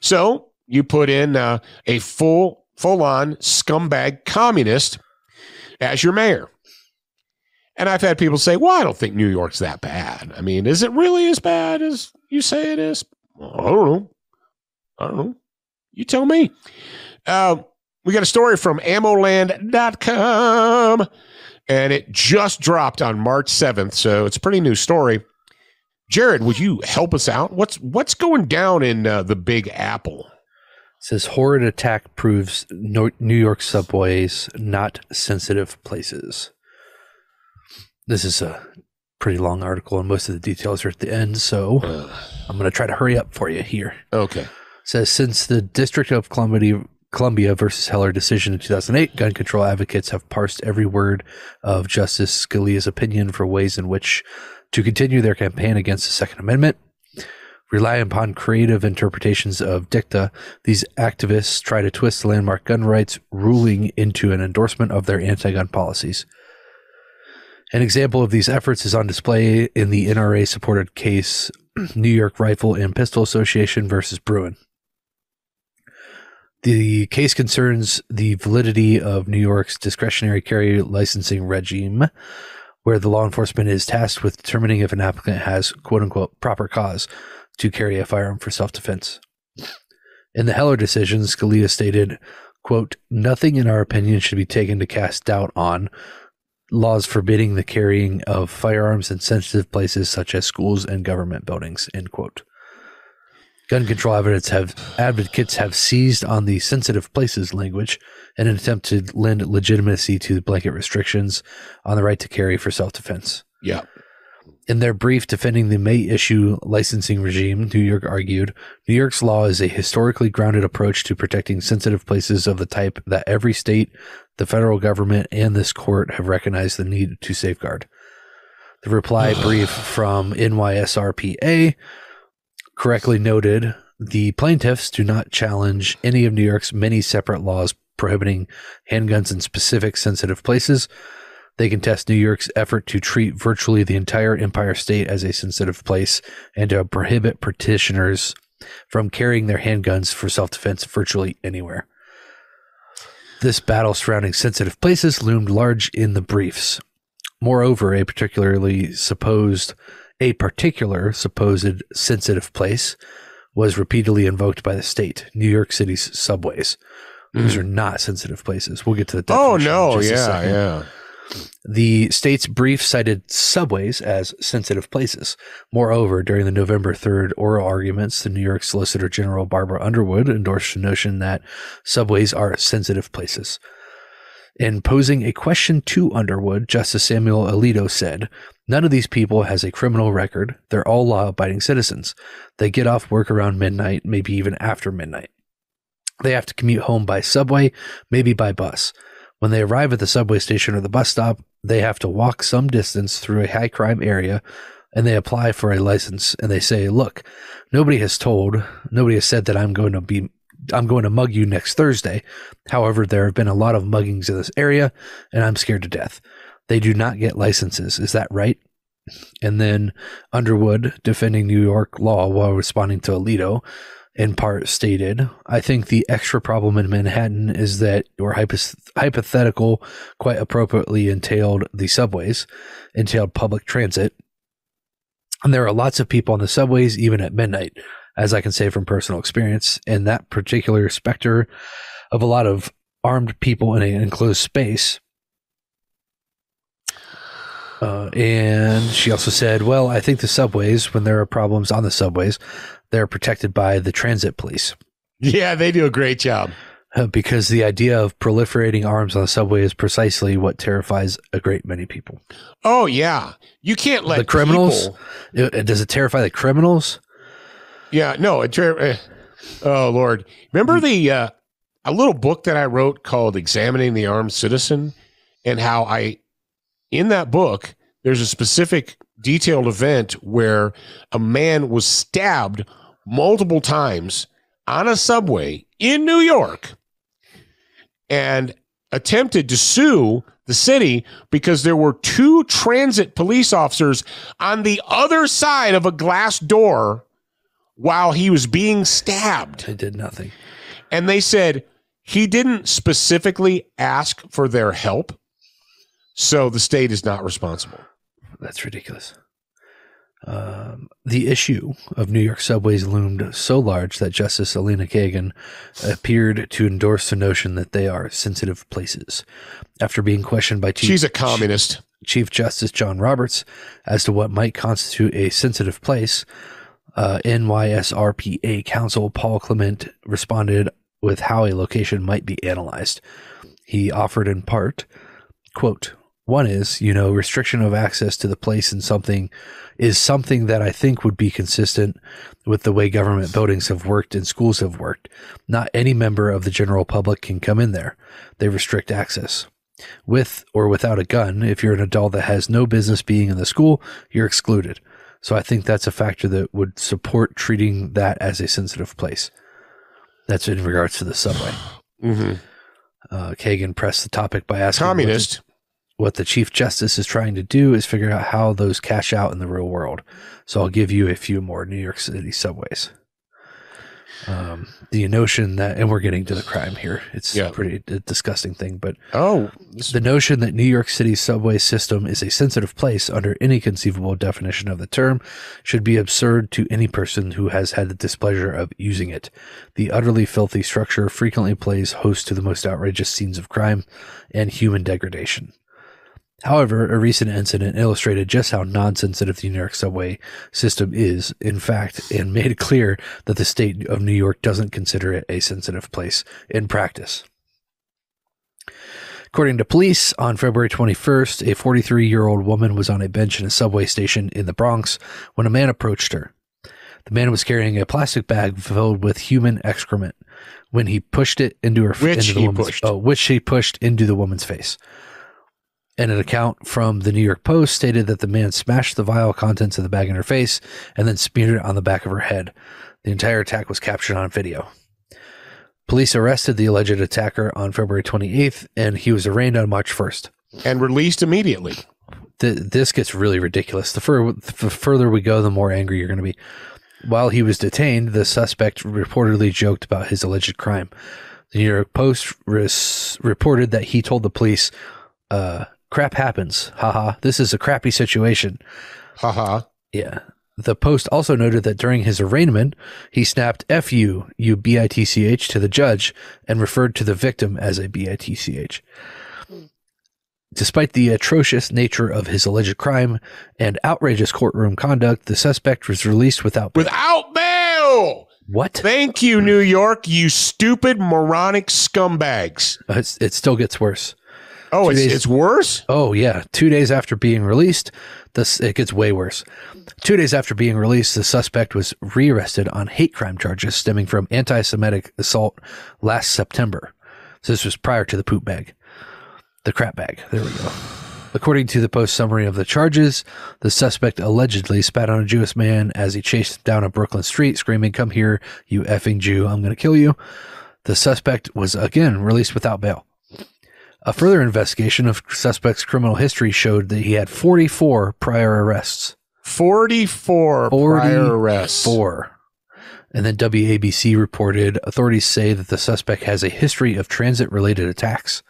So you put in uh, a full full on scumbag communist as your mayor. And I've had people say, well, I don't think New York's that bad. I mean, is it really as bad as you say it is? Well, I don't know. I don't know. You tell me. Uh, we got a story from ammoland.com, and it just dropped on March 7th. So it's a pretty new story. Jarrad, would you help us out? What's what's going down in uh, the Big Apple? Says horrid attack proves New York subways not sensitive places. This is a pretty long article, and most of the details are at the end. So I'm going to try to hurry up for you here. okay. says since the District of Columbia, Columbia versus Heller decision in 2008, gun control advocates have parsed every word of Justice Scalia's opinion for ways in which to continue their campaign against the Second Amendment. Relying upon creative interpretations of dicta, these activists try to twist the landmark gun rights ruling into an endorsement of their anti gun policies. An example of these efforts is on display in the NRA supported case [CLEARS THROAT] New York Rifle and Pistol Association versus Bruen. The case concerns the validity of New York's discretionary carry licensing regime, where the law enforcement is tasked with determining if an applicant has quote unquote proper cause to carry a firearm for self defense. In the Heller decision, Scalia stated, quote, nothing in our opinion should be taken to cast doubt on laws forbidding the carrying of firearms in sensitive places such as schools and government buildings, end quote. Gun control advocates have advocates have seized on the sensitive places language in an attempt to lend legitimacy to blanket restrictions on the right to carry for self defense. Yeah. In their brief defending the May issue licensing regime, New York argued New York's law is a historically grounded approach to protecting sensitive places of the type that every state, the federal government, and this court have recognized the need to safeguard. The reply [SIGHS] brief from NYSRPA correctly noted the plaintiffs do not challenge any of New York's many separate laws prohibiting handguns in specific sensitive places. They contest New York's effort to treat virtually the entire Empire State as a sensitive place and to prohibit petitioners from carrying their handguns for self defense virtually anywhere. This battle surrounding sensitive places loomed large in the briefs. Moreover, a particularly supposed a particular supposed sensitive place was repeatedly invoked by the state, New York City's subways. These are not sensitive places. We'll get to the Hmm. Oh no, yeah, yeah. The state's brief cited subways as sensitive places. Moreover, during the November 3rd oral arguments, the New York Solicitor General Barbara Underwood endorsed the notion that subways are sensitive places. In posing a question to Underwood, Justice Samuel Alito said, None of these people has a criminal record. They're all law abiding citizens. They get off work around midnight, maybe even after midnight. They have to commute home by subway, maybe by bus. When they arrive at the subway station or the bus stop, they have to walk some distance through a high crime area and they apply for a license and they say, "Look, nobody has told, nobody has said that I'm going to be I'm going to mug you next Thursday. However, there have been a lot of muggings in this area and I'm scared to death. They do not get licenses. Is that right?" And then Underwood, defending New York law while responding to Alito, in part stated, I think the extra problem in Manhattan is that your hypothetical quite appropriately entailed the subways, entailed public transit. And there are lots of people on the subways, even at midnight, as I can say from personal experience. And that particular specter of a lot of armed people in an enclosed space. Uh, and she also said, Well, I think the subways, when there are problems on the subways, they're protected by the transit police. Yeah, they do a great job. Uh, because the idea of proliferating arms on the subway is precisely what terrifies a great many people. Oh yeah, you can't let the criminals, people- Uh, does it terrify the criminals? yeah, no. It, uh, oh Lord, remember the uh, a little book that I wrote called "Examining the Armed Citizen," and how I in that book there's a specific detailed event where a man was stabbed multiple times on a subway in New York and attempted to sue the city because there were two transit police officers on the other side of a glass door while he was being stabbed. It did nothing. And they said he didn't specifically ask for their help. So the state is not responsible. That's ridiculous. Um, the issue of New York subways loomed so large that Justice Elena Kagan appeared to endorse the notion that they are sensitive places. After being questioned by Chief, She's a communist. Chief Justice John Roberts as to what might constitute a sensitive place, uh, NYSRPA counsel Paul Clement responded with how a location might be analyzed. He offered in part, quote, one is, you know, restriction of access to the place and something is something that I think would be consistent with the way government buildings have worked and schools have worked. Not any member of the general public can come in there. They restrict access. With or without a gun, if you're an adult that has no business being in the school, you're excluded. So I think that's a factor that would support treating that as a sensitive place. That's in regards to the subway. [SIGHS] hmm Uh, Kagan pressed the topic by asking Communist. What the Chief Justice is trying to do is figure out how those cash out in the real world. So I'll give you a few more New York City subways. Um, the notion that, and we're getting to the crime here. It's Yeah. a pretty disgusting thing, but Oh, the notion that New York City's subway system is a sensitive place under any conceivable definition of the term should be absurd to any person who has had the displeasure of using it. The utterly filthy structure frequently plays host to the most outrageous scenes of crime and human degradation. However, a recent incident illustrated just how non-sensitive the New York subway system is, in fact, and [LAUGHS] made it clear that the state of New York doesn't consider it a sensitive place in practice. According to police, on February 21st, a 43 year old woman was on a bench in a subway station in the Bronx when a man approached her. The man was carrying a plastic bag filled with human excrement. When he pushed it into her, Which into the he woman's, pushed. Oh, which he pushed into the woman's face. And an account from the New York Post stated that the man smashed the vile contents of the bag in her face and then smeared it on the back of her head. The entire attack was captured on video. Police arrested the alleged attacker on February 28th, and he was arraigned on March 1st. and released immediately. th- this gets really ridiculous. The, fur- the further we go, the more angry you're going to be. While he was detained, the suspect reportedly joked about his alleged crime. The New York Post res- reported that he told the police, uh, crap happens. Haha, this is a crappy situation. Haha. Yeah. The Post also noted that during his arraignment, he snapped F you, you B-I-T-C-H to the judge and referred to the victim as a B-I-T-C-H. Despite the atrocious nature of his alleged crime and outrageous courtroom conduct, the suspect was released without bail. Without bail. what? Thank you, New York, you stupid moronic scumbags. Uh, It's, it still gets worse. Oh, it's, days- it's worse? Oh yeah, two days after being released, this it gets way worse. Two days after being released, the suspect was rearrested on hate crime charges stemming from anti-Semitic assault last September. So this was prior to the poop bag, the crap bag. There we go. According to the post summary of the charges, the suspect allegedly spat on a Jewish man as he chased him down a Brooklyn street, screaming, "Come here, you effing Jew! I'm going to kill you." The suspect was again released without bail. A further investigation of suspect's criminal history showed that he had 44 prior arrests. 44 prior arrests. Four. And then WABC reported authorities say that the suspect has a history of transit related attacks.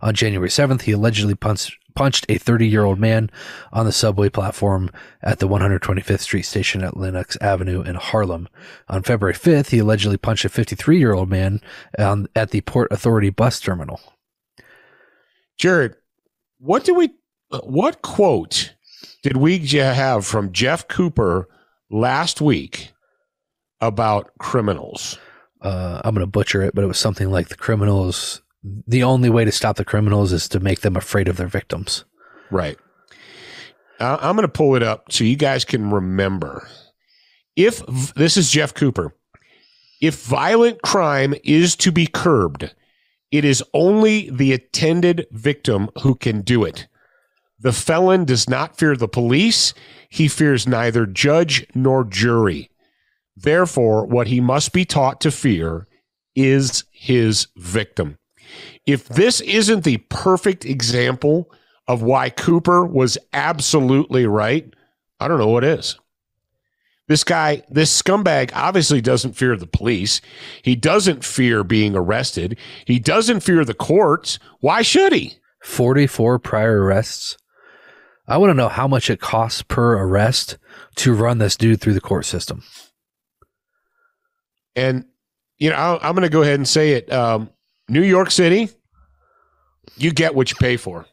On January 7th, he allegedly punched, punched a 30 year old man on the subway platform at the 125th Street station at Lenox Avenue in Harlem. On February 5th, he allegedly punched a 53 year old man on, at the Port Authority bus terminal. Jarrad, what do we, what quote did we have from Jeff Cooper last week about criminals? uh, I'm going to butcher it, but it was something like the criminals. The only way to stop the criminals is to make them afraid of their victims. Right. Uh, I'm going to pull it up so you guys can remember. If this is Jeff Cooper, if violent crime is to be curbed, it is only the attended victim who can do it. The felon does not fear the police. He fears neither judge nor jury. Therefore, what he must be taught to fear is his victim. If this isn't the perfect example of why Cooper was absolutely right, I don't know what is. This guy, this scumbag, obviously doesn't fear the police. He doesn't fear being arrested. He doesn't fear the courts. Why should he? 44 prior arrests. I want to know how much it costs per arrest to run this dude through the court system. And, you know, I- I'm going to go ahead and say it. Um, New York City, you get what you pay for.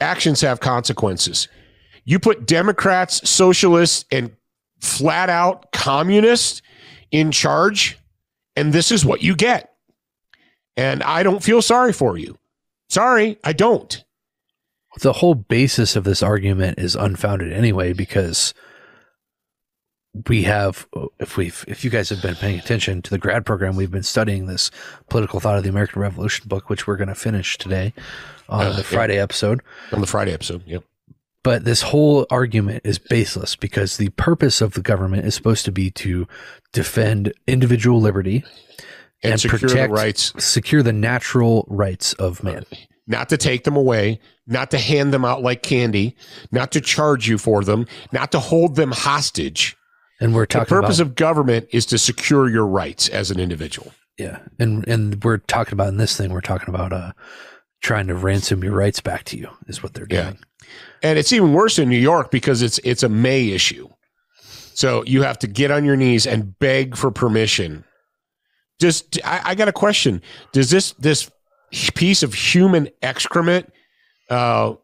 Actions have consequences. You put Democrats, socialists, and flat out communist in charge, and this is what you get. And I don't feel sorry for you. Sorry, I don't. The whole basis of this argument is unfounded anyway because we have if we've if you guys have been paying attention to the grad program we've been studying this political thought of the American Revolution book which we're going to finish today on Uh, the yeah. Friday episode On the Friday episode, yep. But this whole argument is baseless because the purpose of the government is supposed to be to defend individual liberty, And, And secure protect- the rights, secure the natural rights of man. not to take them away, not to hand them out like candy, not to charge you for them, not to hold them hostage. And we're talking The purpose about of government is to secure your rights as an individual. yeah, and and we're talking about in this thing we're talking about uh trying to ransom your rights back to you is what they're Yeah. And it's even worse in New York because it's it's a May issue. So you have to get on your knees and beg for permission. Just I, I got a question. Does this this piece of human excrement uh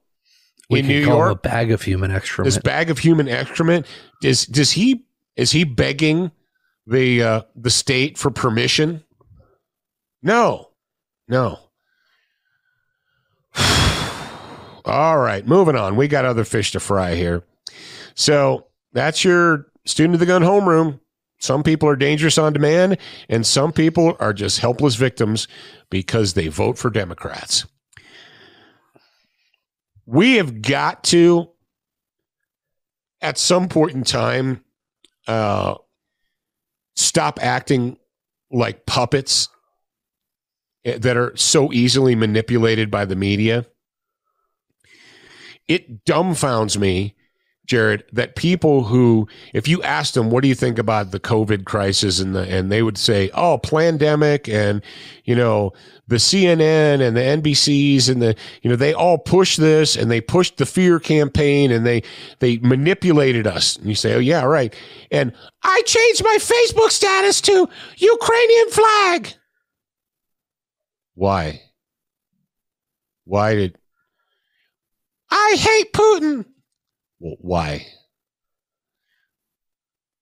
We in can New York a bag of human excrement. this bag of human excrement does does he is he begging the uh the state for permission no no all right moving on. We got other fish to fry here. So that's your student of the gun homeroom. Some people are dangerous on demand and some people are just helpless victims because they vote for democrats. We have got to at some point in time uh stop acting like puppets eh, that are so easily manipulated by the media it dumbfounds me, Jarrad, that people who, if you asked them, what do you think about the COVID crisis, and the and they would say, oh, pandemic, and you know the CNN and the NBCs and the you know they all push this and they pushed the fear campaign and they they manipulated us. And you say, oh yeah, right. And I changed my Facebook status to Ukrainian flag. Why? Why did I hate Putin? Why?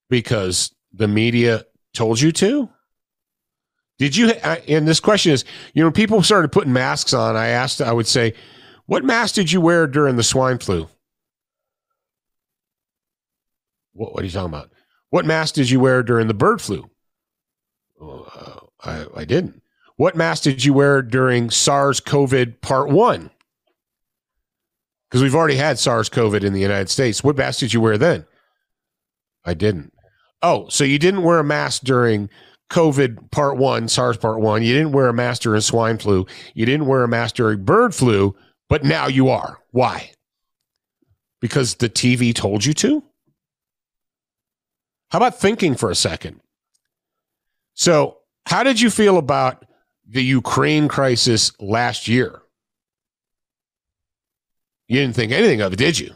Because the media told you to? Did you? And this question is, you know, people started putting masks on. I asked, I would say, what mask did you wear during the swine flu? What, what are you talking about? What mask did you wear during the bird flu? Uh, I, I didn't. What mask did you wear during SARS COVID part one? Because we've already had SARS COVID in the United States. What mask did you wear then? I didn't. Oh, so you didn't wear a mask during COVID part one, SARS part one. You didn't wear a mask during swine flu. You didn't wear a mask during bird flu, but now you are. Why? Because the TV told you to? How about thinking for a second? So, how did you feel about the Ukraine crisis last year? You didn't think anything of it, did you?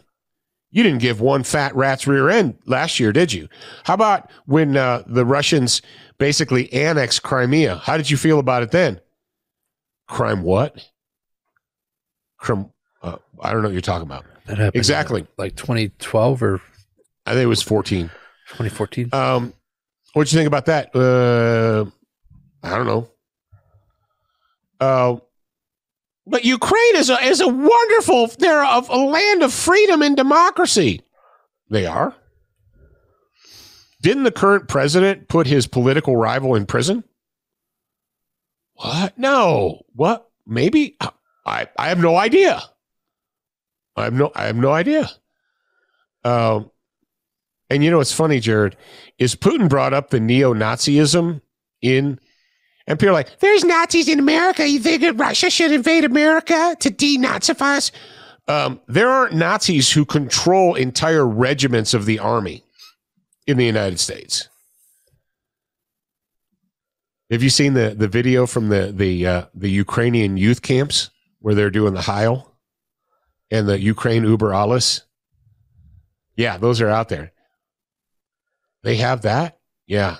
You didn't give one fat rat's rear end last year, did you? How about when uh, the Russians basically annexed Crimea? How did you feel about it then? Crime what? Crime, uh, I don't know what you're talking about. That happened Exactly. uh, like 2012 or I think it was 14. 2014. Um, what'd you think about that? Uh, I don't know. Uh, but Ukraine is a is a wonderful. They're a, a land of freedom and democracy. They are. Didn't the current president put his political rival in prison? What? No. What? Maybe. I I have no idea. I have no I have no idea. Um, and you know what's funny, Jarrad, is Putin brought up the neo-Nazism in and people are like, there's Nazis in America. You think that Russia should invade America to denazify us? Um, there aren't Nazis who control entire regiments of the army in the United States. Have you seen the, the video from the the uh, the Ukrainian youth camps where they're doing the Heil and the Ukraine Uber Alles? Yeah, those are out there. They have that? Yeah.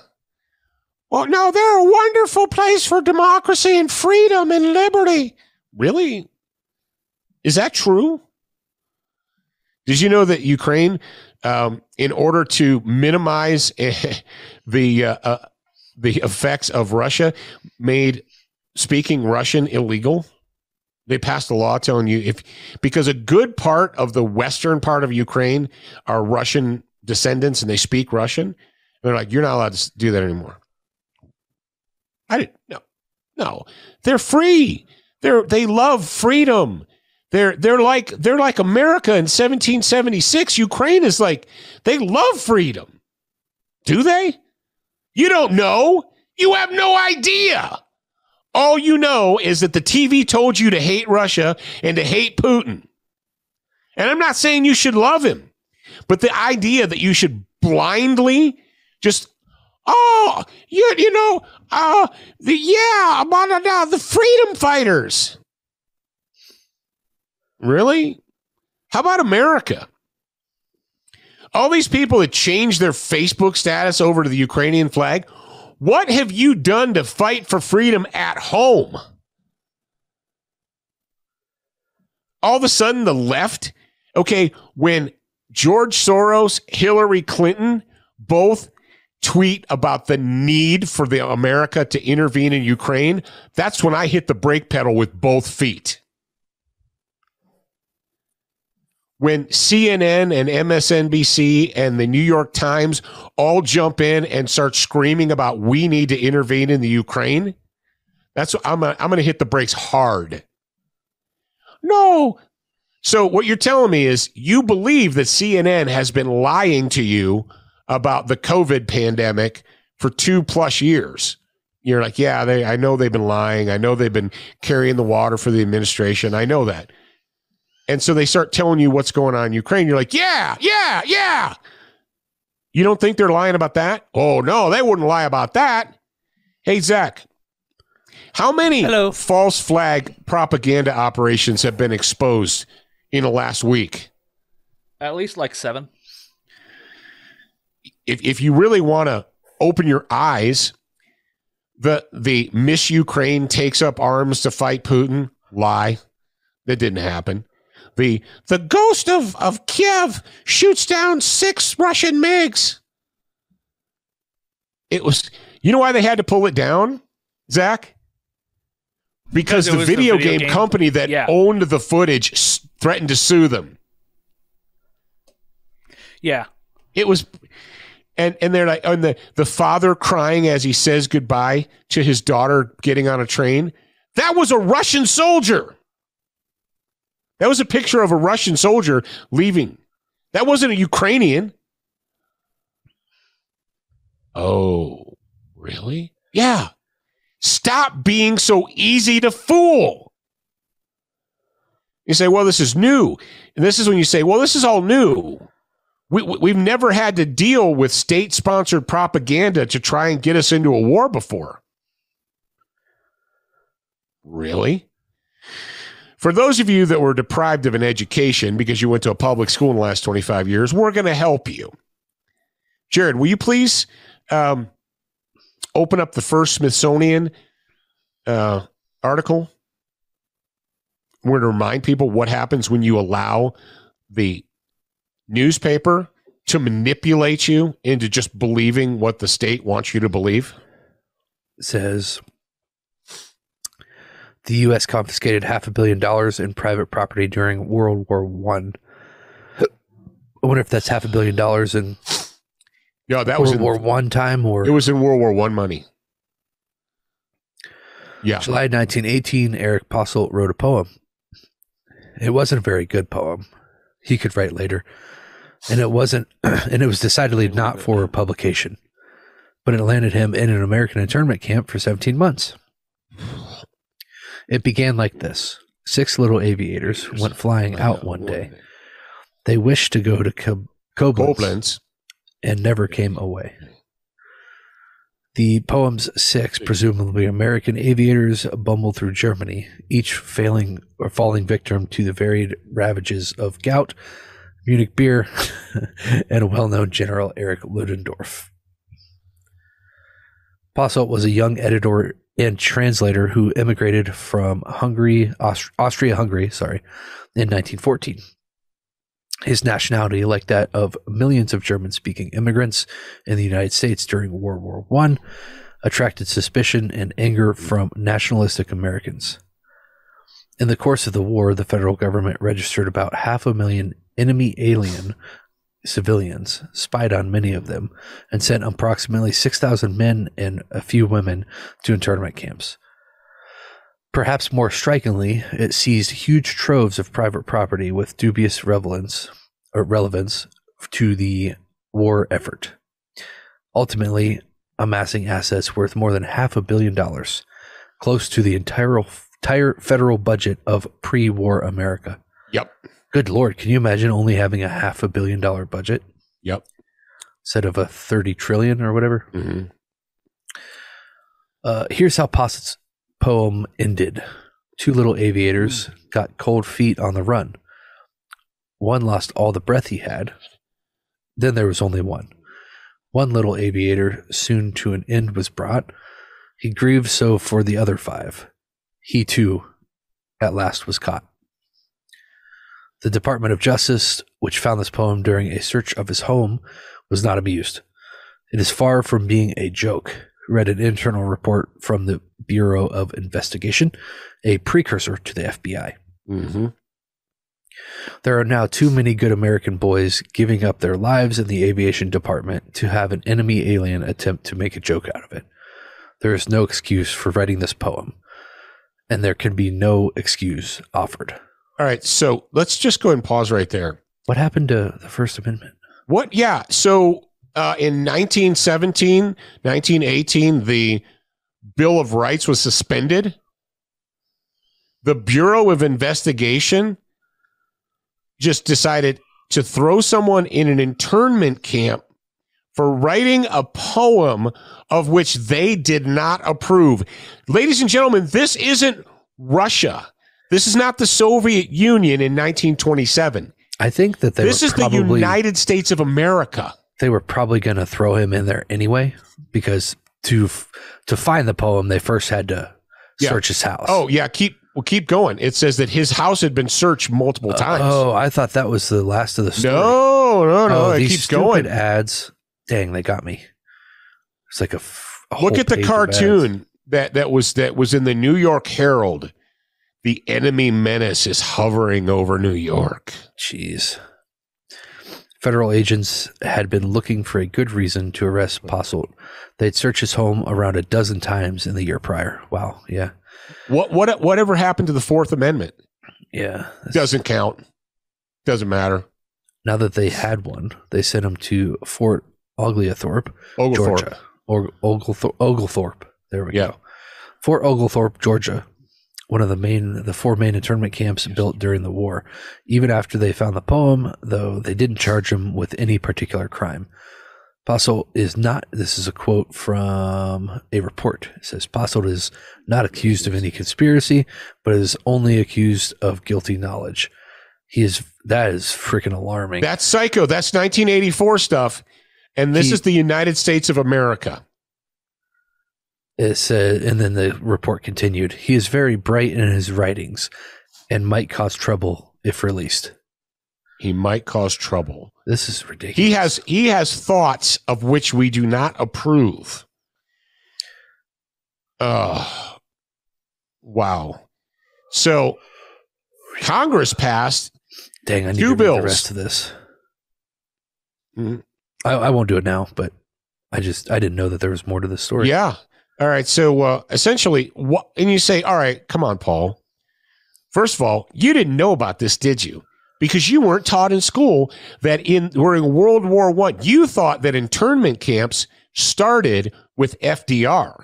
Well, no, they're a wonderful place for democracy and freedom and liberty. Really? Is that true? Did you know that Ukraine, um, in order to minimize [LAUGHS] the uh, uh, the effects of Russia, made speaking Russian illegal? They passed a law telling you if because a good part of the western part of Ukraine are Russian descendants and they speak Russian. They're like, you're not allowed to do that anymore. I didn't no. No. They're free. They're they love freedom. They're they're like they're like America in 1776. Ukraine is like they love freedom. Do they? You don't know. You have no idea. All you know is that the TV told you to hate Russia and to hate Putin. And I'm not saying you should love him, but the idea that you should blindly just oh, you you know, uh, the yeah, about uh, the freedom fighters. Really? How about America? All these people that changed their Facebook status over to the Ukrainian flag, what have you done to fight for freedom at home? All of a sudden, the left, okay, when George Soros, Hillary Clinton both tweet about the need for the America to intervene in Ukraine, that's when I hit the brake pedal with both feet. When CNN and MSNBC and the New York Times all jump in and start screaming about we need to intervene in the Ukraine, that's what I'm, I'm going to hit the brakes hard. No. So what you're telling me is you believe that CNN has been lying to you about the COVID pandemic for two plus years. You're like, yeah, they, I know they've been lying. I know they've been carrying the water for the administration. I know that. And so they start telling you what's going on in Ukraine. You're like, yeah, yeah, yeah. You don't think they're lying about that? Oh, no, they wouldn't lie about that. Hey, Zach, how many Hello. false flag propaganda operations have been exposed in the last week? At least like seven. If, if you really want to open your eyes, the the Miss Ukraine takes up arms to fight Putin. Lie. That didn't happen. The the ghost of, of Kiev shoots down six Russian MiGs. It was you know why they had to pull it down, Zach? Because, Because the was the video, video game, game- company that Yeah. owned the footage threatened to sue them. Yeah. It was and and they're like and the the father crying as he says goodbye to his daughter getting on a train. That was a Russian soldier. That was a picture of a Russian soldier leaving. That wasn't a Ukrainian. Oh, really? Yeah. Stop being so easy to fool. You say, well, this is new. And this is when you say, well, this is all new. We, we- we've never had to deal with state sponsored propaganda to try and get us into a war before. Really? For those of you that were deprived of an education because you went to a public school in the last 25 years, we're going to help you. Jarrad, will you please um, open up the first Smithsonian uh, article? We're going to remind people what happens when you allow the newspaper to manipulate you into just believing what the state wants you to believe? says the U.S. confiscated half a billion dollars in private property during World War One. I. wonder if that's half a billion dollars in Yeah, that was World in, War One time or it was in World War One money. Yeah, July 1918. Eric Posselt wrote a poem. It wasn't a very good poem. He could write later, and it wasn't, [CLEARS THROAT] and it was decidedly not for publication. But it landed him in an American internment camp for 17 months. It began like this: six little aviators went flying out one day. They wished to go to Koblenz, Koblenz. and never came away. The poem's six, presumably American aviators, bumbled through Germany, each failing or falling victim to the varied ravages of gout, Munich beer, [LAUGHS] and a well known General Erich Ludendorff. Posselt was a young editor and translator who immigrated from Hungary, Aust- Austria-Hungary, sorry, in 1914. His nationality, like that of millions of German-speaking immigrants in the United States during World War One, attracted suspicion and anger from nationalistic Americans. In the course of the war, the federal government registered about half a million enemy alien civilians, spied on many of them, and sent approximately 6,000 men and a few women to internment camps. Perhaps more strikingly, it seized huge troves of private property with dubious relevance, relevance to the war effort, ultimately amassing assets worth more than half a billion dollars, close to the entire, entire federal budget of pre-war America. Yep. Good lord, can you imagine only having a half a billion dollar budget Yep. instead of a 30 trillion or whatever? hmm Uh, here's how Posselt's poem ended. Two little aviators got cold feet on the run. One lost all the breath he had. Then there was only one. One little aviator soon to an end was brought. He grieved so for the other five. He too, at last, was caught. The Department of Justice, which found this poem during a search of his home, was not amused. It is far from being a joke. Read an internal report from the Bureau of Investigation, a precursor to the FBI. hmm There are now too many good American boys giving up their lives in the aviation department to have an enemy alien attempt to make a joke out of it. There is no excuse for writing this poem, and there can be no excuse offered. All right. So let's just go ahead and pause right there. What happened to the First Amendment? What? Yeah. So uh, in 1917, 1918, the Bill of Rights was suspended. The Bureau of Investigation just decided to throw someone in an internment camp for writing a poem of which they did not approve. Ladies and gentlemen, this isn't Russia. This is not the Soviet Union in 1927. I think that they this were is probably, the United States of America. They were probably going to throw him in there anyway because to to find the poem, they first had to Yeah. search his house. Oh yeah, keep well keep going. It says that his house had been searched multiple uh, times. Oh, I thought that was the last of the story. no, no, no. Oh, it these keeps going. ads. Dang, they got me. It's like a. a Look at the cartoon that that was that was in the New York Herald. The enemy menace is hovering over New York. Jeez. Federal agents had been looking for a good reason to arrest Posselt. They'd searched his home around a dozen times in the year prior. Wow. Yeah. What what whatever happened to the Fourth Amendment Yeah. Doesn't count. Doesn't matter. Now that they had one, they sent him to Fort Oglethorpe, Oglethorpe. Georgia. Or Oglethorpe, Oglethorpe. There we Yeah. go. Fort Oglethorpe, Georgia. One of the main, the four main internment camps built during the war. Even after they found the poem, though, they didn't charge him with any particular crime. Posselt is not, this is a quote from a report. It says, Posselt is not accused of any conspiracy, but is only accused of guilty knowledge. He is, that is freaking alarming. That's psycho. That's 1984 stuff. And this He- is the United States of America. It said, and then the report continued. He is very bright in his writings, and might cause trouble if released. He might cause trouble. This is ridiculous. He has he has thoughts of which we do not approve. Uh wow. So Congress passed Dang, I need two to read the bills. rest of this. Mhm. I, I won't do it now, but I just I didn't know that there was more to this story. Yeah. All right. So uh, essentially, what? And you say, all right, come on, Paul. First of all, you didn't know about this, did you? Because you weren't taught in school that in during World War One, you thought that internment camps started with FDR.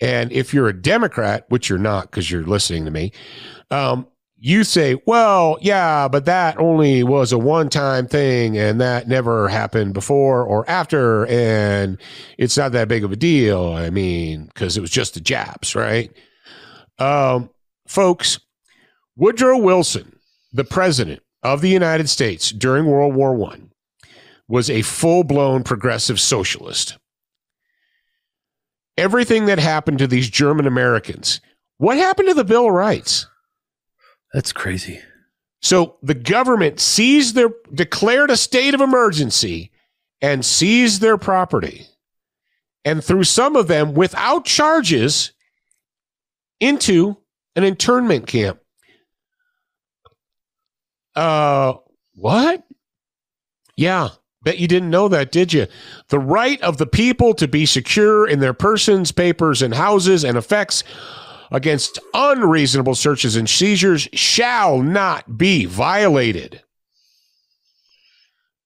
And if you're a Democrat, which you're not because you're listening to me, um, you say, well, yeah, but that only was a one time thing and that never happened before or after. And it's not that big of a deal. I mean, because it was just the Japs, right? Um, folks, Woodrow Wilson, the president of the United States during World War One, was a full blown progressive socialist. Everything that happened to these German Americans, what happened to the Bill of Rights? That's crazy. So the government seized their declared a state of emergency and seized their property and threw some of them without charges into an internment camp. Uh what? Yeah, bet you didn't know that, did you? The right of the people to be secure in their persons, papers, and houses and effects against unreasonable searches and seizures shall not be violated.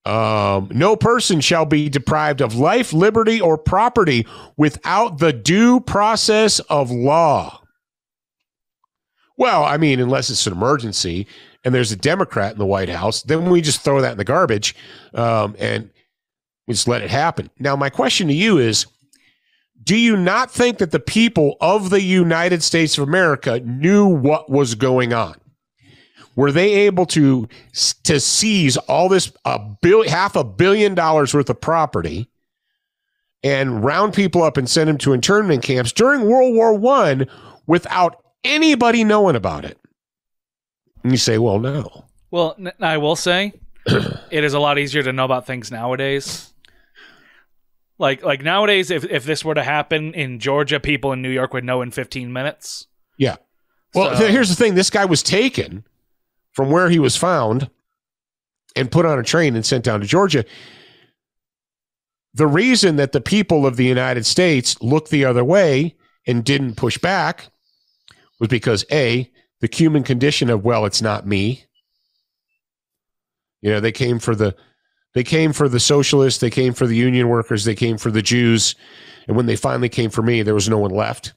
Um, no person shall be deprived of life, liberty, or property without the due process of law. Well, I mean, unless it's an emergency and there's a Democrat in the White House, then we just throw that in the garbage um, and just let it happen. Now, my question to you is do you not think that the people of the United States of America knew what was going on? Were they able to to seize all this a bill, half a billion dollars worth of property and round people up and send them to internment camps during World War One without anybody knowing about it? And you say, "Well, no." Well, n- I will say, [CLEARS THROAT] it is a lot easier to know about things nowadays. Like like nowadays, if if this were to happen in Georgia, people in New York would know in 15 minutes. Yeah. Well, So- here's the thing: this guy was taken from where he was found and put on a train and sent down to Georgia. The reason that the people of the United States looked the other way and didn't push back was because a the human condition of well, it's not me. You know, they came for the they came for the socialists, they came for the union workers, they came for the Jews, and when they finally came for me, there was no one left.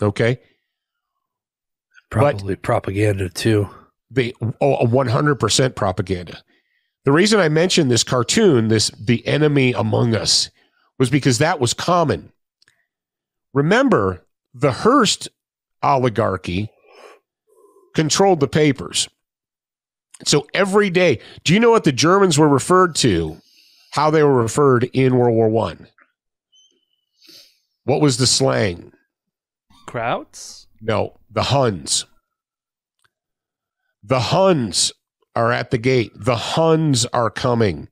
Okay. Probably propaganda too. the oh, 100% propaganda. The reason I mentioned this cartoon, this the enemy among us, was because that was common. Remember, the Hearst oligarchy controlled the papers. So every day, do you know what the Germans were referred to? How they were referred in World War One? What was the slang? Krauts? No, the Huns. The Huns are at the gate. The Huns are coming.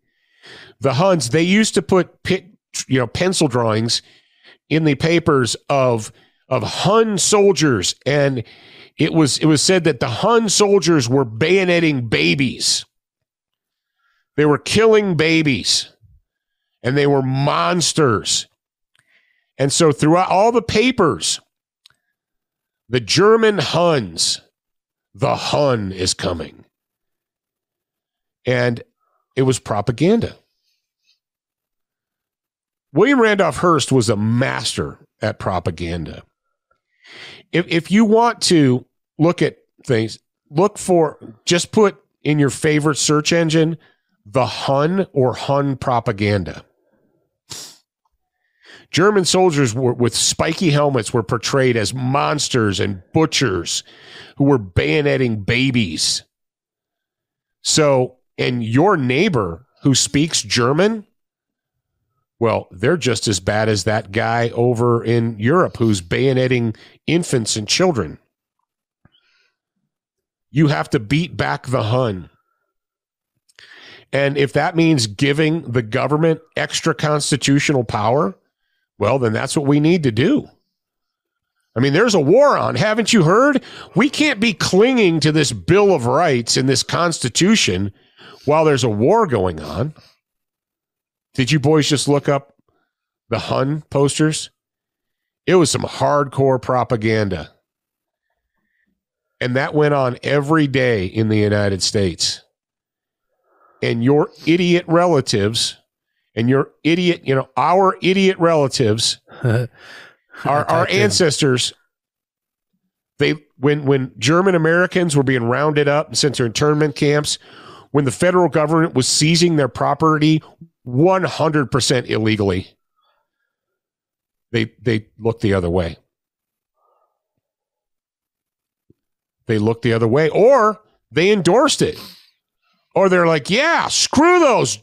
The Huns, they used to put pic, you know pencil drawings in the papers of of Hun soldiers and it was it was said that the Hun soldiers were bayoneting babies. They were killing babies and they were monsters. And so throughout all the papers the German Huns the Hun is coming. And it was propaganda. William Randolph Hearst was a master at propaganda. If, if you want to look at things, look for just put in your favorite search engine the Hun or Hun propaganda. German soldiers were, with spiky helmets were portrayed as monsters and butchers who were bayoneting babies. So, and your neighbor who speaks German, well, they're just as bad as that guy over in Europe who's bayoneting infants and children. You have to beat back the Hun. And if that means giving the government extra constitutional power, well, then that's what we need to do. I mean, there's a war on. Haven't you heard? We can't be clinging to this Bill of Rights and this Constitution while there's a war going on. Did you boys just look up the Hun posters? It was some hardcore propaganda. And that went on every day in the United States. And your idiot relatives and your idiot, you know, our idiot relatives, [LAUGHS] our, our ancestors, they when when German Americans were being rounded up and sent to internment camps, when the federal government was seizing their property 100% illegally. They they looked the other way. They looked the other way or they endorsed it. Or they're like, "Yeah, screw those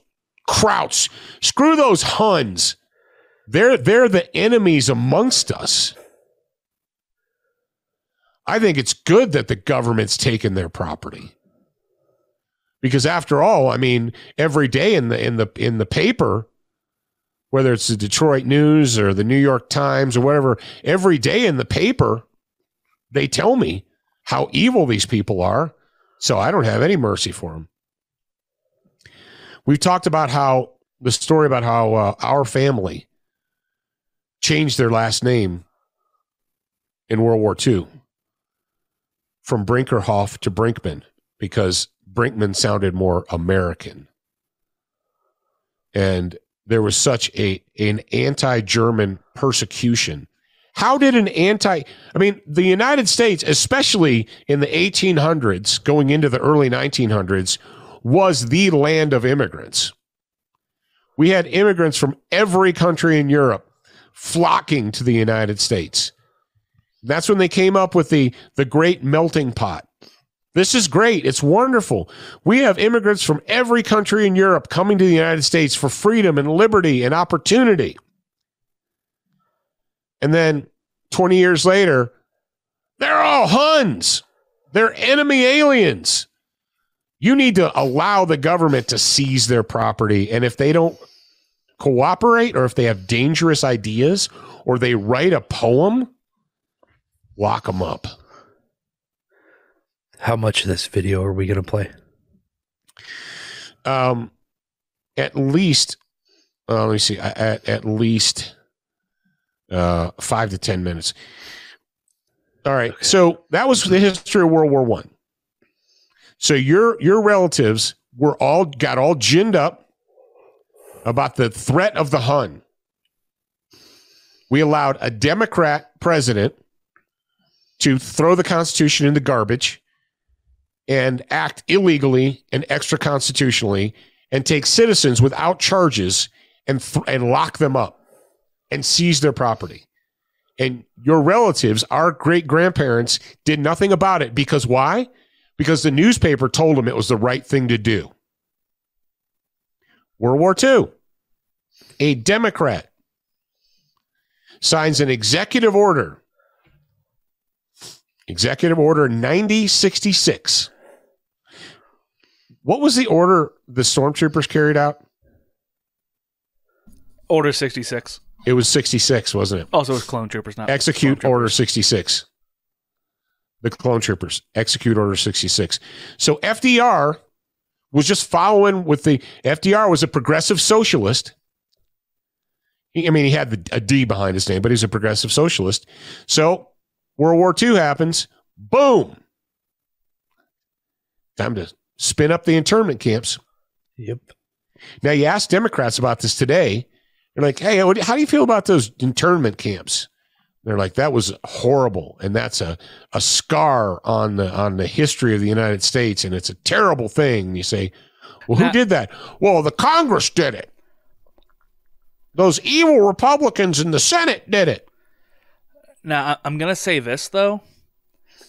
Krauts. Screw those Huns. They're they're the enemies amongst us." I think it's good that the government's taken their property because after all, I mean, every day in the in the in the paper, whether it's the Detroit News or the New York Times or whatever, every day in the paper, they tell me how evil these people are. So I don't have any mercy for them. We've talked about how the story about how uh, our family changed their last name in World War II from Brinkerhoff to Brinkman because Brinkman sounded more American. And there was such a an anti-German persecution. How did an anti I mean, the United States, especially in the 1800s, going into the early 1900s, was the land of immigrants. We had immigrants from every country in Europe flocking to the United States. That's when they came up with the the great melting pot this is great. It's wonderful. We have immigrants from every country in Europe coming to the United States for freedom and liberty and opportunity. And then 20 years later, they're all Huns. They're enemy aliens. You need to allow the government to seize their property. And if they don't cooperate or if they have dangerous ideas or they write a poem, lock them up. How much of this video are we going to play? Um, at least, uh, let me see, at, at least uh, five to 10 minutes. All right. Okay. So that was the history of World War One. So your your relatives were all got all ginned up about the threat of the Hun. We allowed a Democrat president to throw the Constitution in the garbage and act illegally and extra constitutionally and take citizens without charges and th- and lock them up and seize their property. And your relatives, our great grandparents, did nothing about it because why? Because the newspaper told them it was the right thing to do. World War II, a Democrat signs an executive order, Executive Order 9066. What was the order the stormtroopers carried out? Order 66. It was 66, wasn't it? Also, it's clone troopers, not Execute stormtroopers. Order 66. The clone troopers. Execute Order 66. So FDR was just following with the FDR was a progressive socialist. He- I mean, he had the, a D behind his name, but he's a progressive socialist. So World War II happens. Boom. Time to spin up the internment camps. Yep. Now, you ask Democrats about this today. They're like, hey, how do you feel about those internment camps? They're like, that was horrible. And that's a, a scar on the, on the history of the United States. And it's a terrible thing. And you say, well, who Now- did that? Well, the Congress did it. Those evil Republicans in the Senate did it. Now, I'm going to say this, though.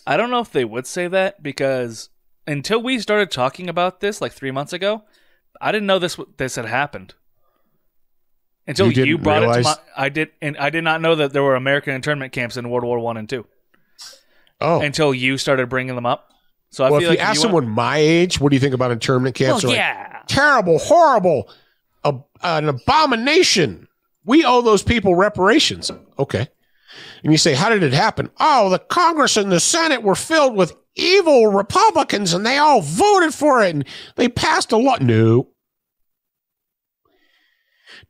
I don't know if they would say that because until we started talking about this like three months ago, I didn't know this this had happened. Until You you, brought it to my, I did, and I did not know that there were American internment camps in World War One and Two Oh, until you started bringing them up. So I well, if feel you like ask you someone my age, what do you think about internment camps? well, They're like, yeah, terrible, horrible, a, an abomination. We owe those people reparations. Okay. And you say, how did it happen? Oh, the Congress and the Senate were filled with evil Republicans and they all voted for it and they passed a law. No.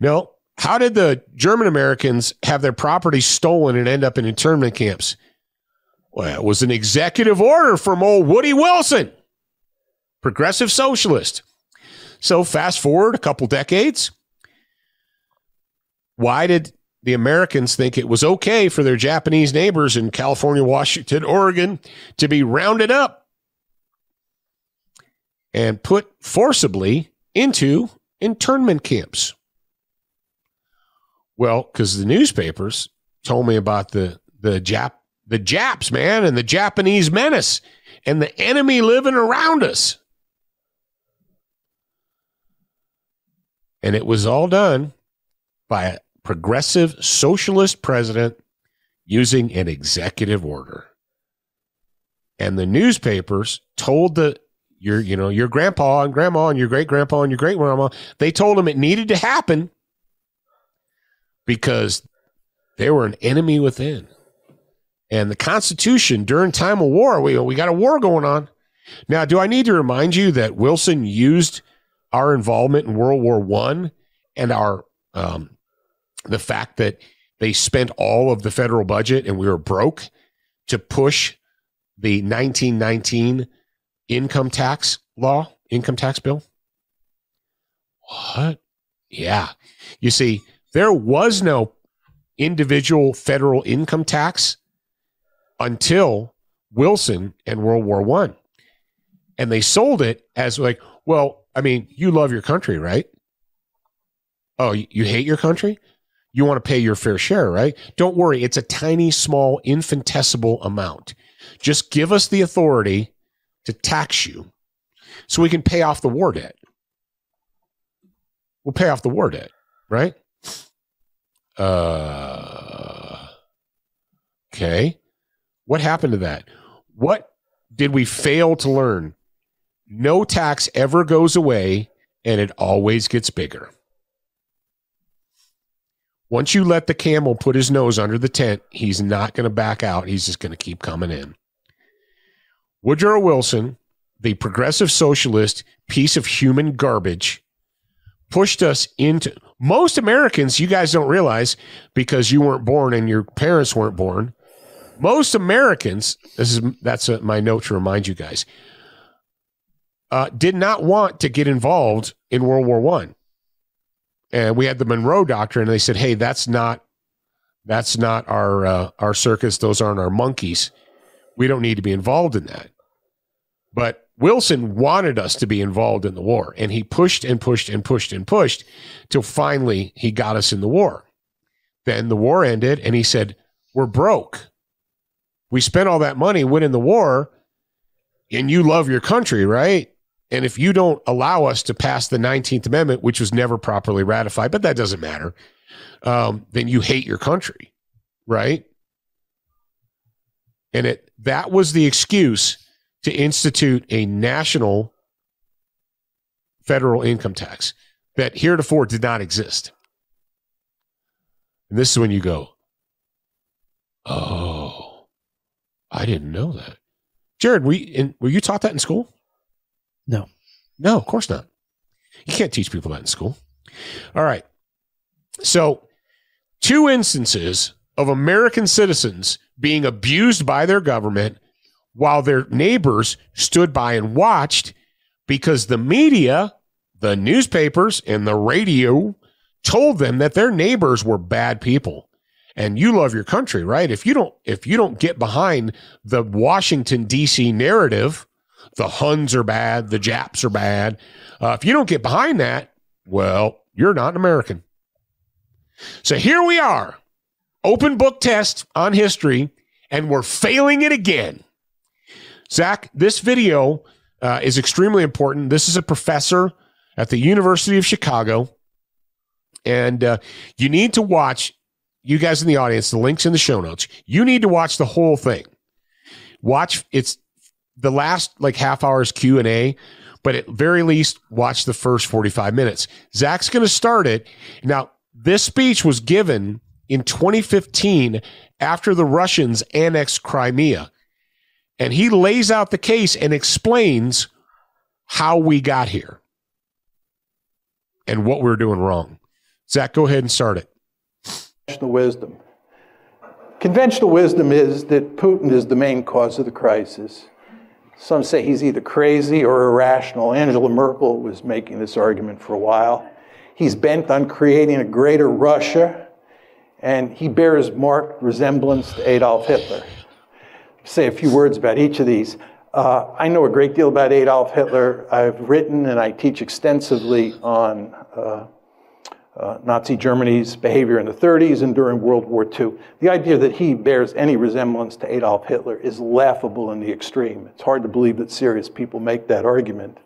No. How did the German Americans have their property stolen and end up in internment camps? Well, it was an executive order from old Woody Wilson, progressive socialist. So fast forward a couple decades. Why did the Americans think it was okay for their Japanese neighbors in California, Washington, Oregon to be rounded up and put forcibly into internment camps? Well, because the newspapers told me about the the Jap the Japs, man, and the Japanese menace and the enemy living around us. And it was all done by a progressive socialist president using an executive order. And the newspapers told the your you know your grandpa and grandma and your great grandpa and your great grandma they told them it needed to happen because they were an enemy within. And the Constitution during time of war, we we got a war going on. Now, do I need to remind you that Wilson used our involvement in World War One and our um, the fact that they spent all of the federal budget and we were broke to push the 1919 income tax law, income tax bill? What? Yeah. You see, there was no individual federal income tax until Wilson and World War One. And they sold it as like, well, I mean, you love your country, right? Oh, you you hate your country? You want to pay your fair share, right? Don't worry, it's a tiny, small, infinitesimal amount. Just give us the authority to tax you so we can pay off the war debt. We'll pay off the war debt, right? Uh, okay. What happened to that? What did we fail to learn? No tax ever goes away and it always gets bigger. Once you let the camel put his nose under the tent, he's not going to back out. He's just going to keep coming in. Woodrow Wilson, the progressive socialist piece of human garbage, pushed us into most Americans, you guys don't realize because you weren't born and your parents weren't born. Most Americans, this is that's a, my note to remind you guys, uh, did not want to get involved in World War One and we had the Monroe Doctrine, and they said, "Hey, that's not that's not our uh, our circus. Those aren't our monkeys. We don't need to be involved in that." But Wilson wanted us to be involved in the war, and he pushed and pushed and pushed and pushed till finally he got us in the war. Then the war ended, and he said, We're broke. We spent all that money winning the war, and you love your country, right? And if you don't allow us to pass the 19th Amendment, which was never properly ratified, but that doesn't matter, um, then you hate your country, right? And it that was the excuse to institute a national federal income tax that heretofore did not exist. And this is when you go, oh, I didn't know that. Jarrad, in, were you taught that in school? No. No, of course not. You can't teach people that in school. All right. So, two instances of American citizens being abused by their government while their neighbors stood by and watched because the media, the newspapers, and the radio told them that their neighbors were bad people. And you love your country, right? If you don't if you don't get behind the Washington DC narrative, the Huns are bad, the Japs are bad. Uh, if you don't get behind that, well, you're not an American. So here we are, open book test on history, and we're failing it again. Zach, this video uh, is extremely important. This is a professor at the University of Chicago. And uh, you need to watch, you guys in the audience, the link's in the show notes. You need to watch the whole thing. Watch, it's the last like half hour's Q&A, but at very least, watch the first 45 minutes. Zach's going to start it. Now, this speech was given in 2015 after the Russians annexed Crimea. And he lays out the case and explains how we got here and what we're doing wrong. Zach, go ahead and start it. Conventional wisdom. Conventional wisdom is that Putin is the main cause of the crisis. Some say he's either crazy or irrational. Angela Merkel was making this argument for a while. He's bent on creating a greater Russia, and he bears marked resemblance to Adolf Hitler say a few words about each of these. Uh, I know a great deal about Adolf Hitler. I've written and I teach extensively on uh, uh, Nazi Germany's behavior in the 30s and during World War II. The idea that he bears any resemblance to Adolf Hitler is laughable in the extreme. It's hard to believe that serious people make that argument.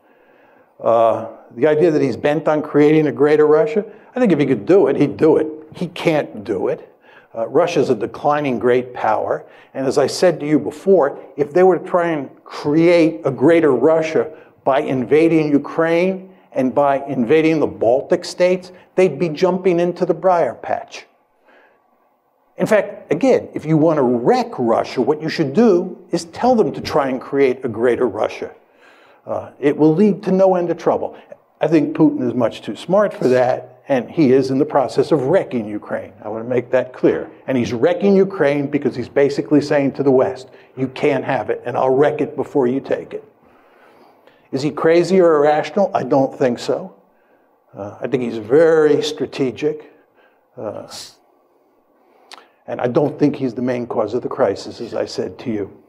Uh, the idea that he's bent on creating a greater Russia, I think if he could do it, he'd do it. He can't do it. Uh, Russia is a declining great power. And as I said to you before, if they were to try and create a greater Russia by invading Ukraine and by invading the Baltic states, they'd be jumping into the briar patch. In fact, again, if you want to wreck Russia, what you should do is tell them to try and create a greater Russia. Uh, it will lead to no end of trouble. I think Putin is much too smart for that, and he is in the process of wrecking Ukraine. I want to make that clear. And he's wrecking Ukraine because he's basically saying to the West, you can't have it, and I'll wreck it before you take it. Is he crazy or irrational? I don't think so. Uh, I think he's very strategic. Uh, and I don't think he's the main cause of the crisis, as I said to you.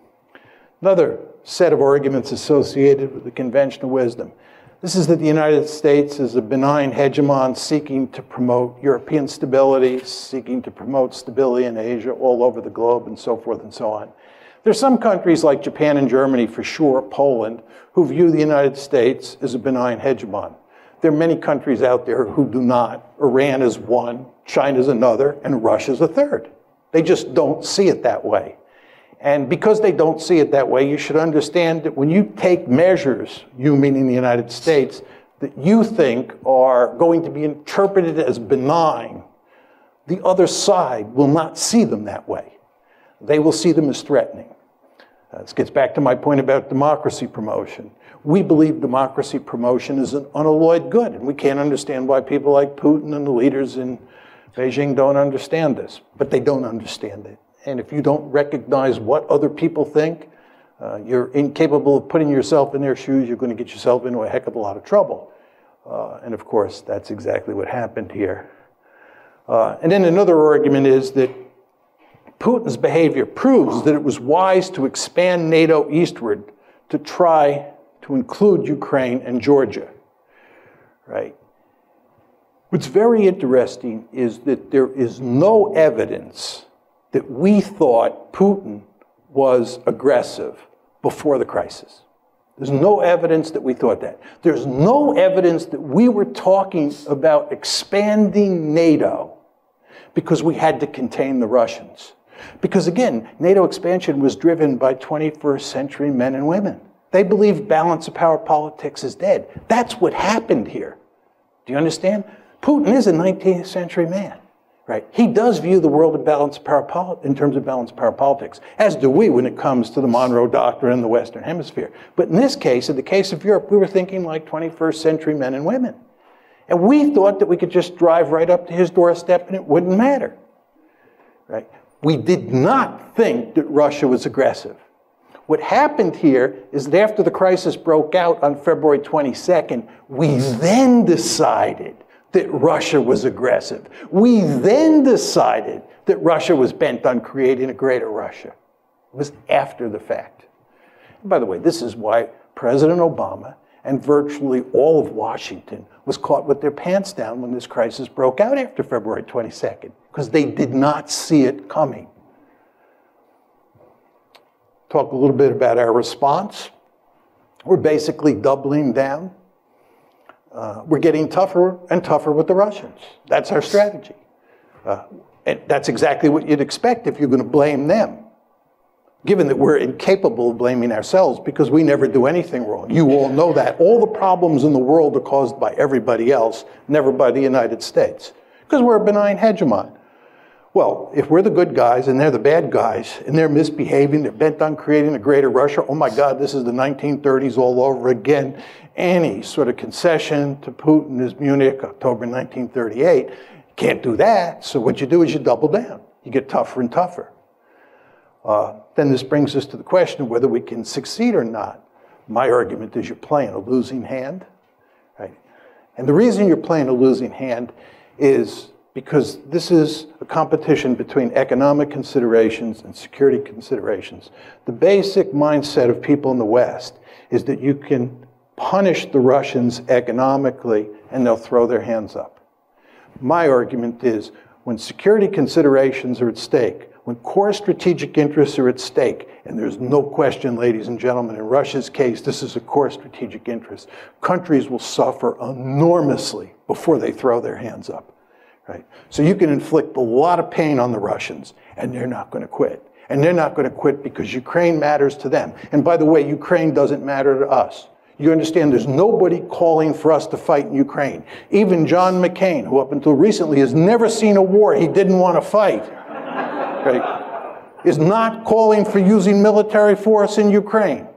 Another set of arguments associated with the conventional wisdom. This is that the United States is a benign hegemon seeking to promote European stability, seeking to promote stability in Asia, all over the globe, and so forth and so on. There are some countries like Japan and Germany, for sure, Poland, who view the United States as a benign hegemon. There are many countries out there who do not. Iran is one, China is another, and Russia is a third. They just don't see it that way. And because they don't see it that way, you should understand that when you take measures, you meaning the United States, that you think are going to be interpreted as benign, the other side will not see them that way. They will see them as threatening. Uh, this gets back to my point about democracy promotion. We believe democracy promotion is an unalloyed good, and we can't understand why people like Putin and the leaders in Beijing don't understand this, but they don't understand it. And if you don't recognize what other people think, uh, you're incapable of putting yourself in their shoes, you're going to get yourself into a heck of a lot of trouble. Uh, and of course, that's exactly what happened here. Uh, and then another argument is that Putin's behavior proves that it was wise to expand NATO eastward to try to include Ukraine and Georgia, right? What's very interesting is that there is no evidence that we thought Putin was aggressive before the crisis. There's no evidence that we thought that. There's no evidence that we were talking about expanding NATO because we had to contain the Russians. Because again, NATO expansion was driven by 21st century men and women. They believe balance of power politics is dead. That's what happened here. Do you understand? Putin is a 19th century man, right? He does view the world in, balance of power in terms of balance of power politics, as do we when it comes to the Monroe Doctrine in the Western Hemisphere. But in this case, in the case of Europe, we were thinking like 21st century men and women. And we thought that we could just drive right up to his doorstep and it wouldn't matter, right? We did not think that Russia was aggressive. What happened here is that after the crisis broke out on February 22nd, we then decided that Russia was aggressive. We then decided that Russia was bent on creating a greater Russia. It was after the fact. And by the way, this is why President Obama and virtually all of Washington was caught with their pants down when this crisis broke out after February 22nd, because they did not see it coming talk a little bit about our response. We're basically doubling down. Uh, we're getting tougher and tougher with the Russians. That's our strategy. Uh, and that's exactly what you'd expect if you're going to blame them, given that we're incapable of blaming ourselves because we never do anything wrong. You all know that. All the problems in the world are caused by everybody else, never by the United States, because we're a benign hegemon. Well, if we're the good guys and they're the bad guys and they're misbehaving, they're bent on creating a greater Russia, oh my God, this is the 1930s all over again. Any sort of concession to Putin is Munich, October 1938. Can't do that. So what you do is you double down. You get tougher and tougher. Uh, then this brings us to the question of whether we can succeed or not. My argument is you're playing a losing hand, right? And the reason you're playing a losing hand is because this is a competition between economic considerations and security considerations. The basic mindset of people in the West is that you can punish the Russians economically and they'll throw their hands up. My argument is when security considerations are at stake, when core strategic interests are at stake, and there's no question, ladies and gentlemen, in Russia's case, this is a core strategic interest, countries will suffer enormously before they throw their hands up. Right? So you can inflict a lot of pain on the Russians, and they're not going to quit. And they're not going to quit because Ukraine matters to them. And by the way, Ukraine doesn't matter to us. You understand there's nobody calling for us to fight in Ukraine. Even John McCain, who up until recently has never seen a war he didn't want to fight, right, is not calling for using military force in Ukraine.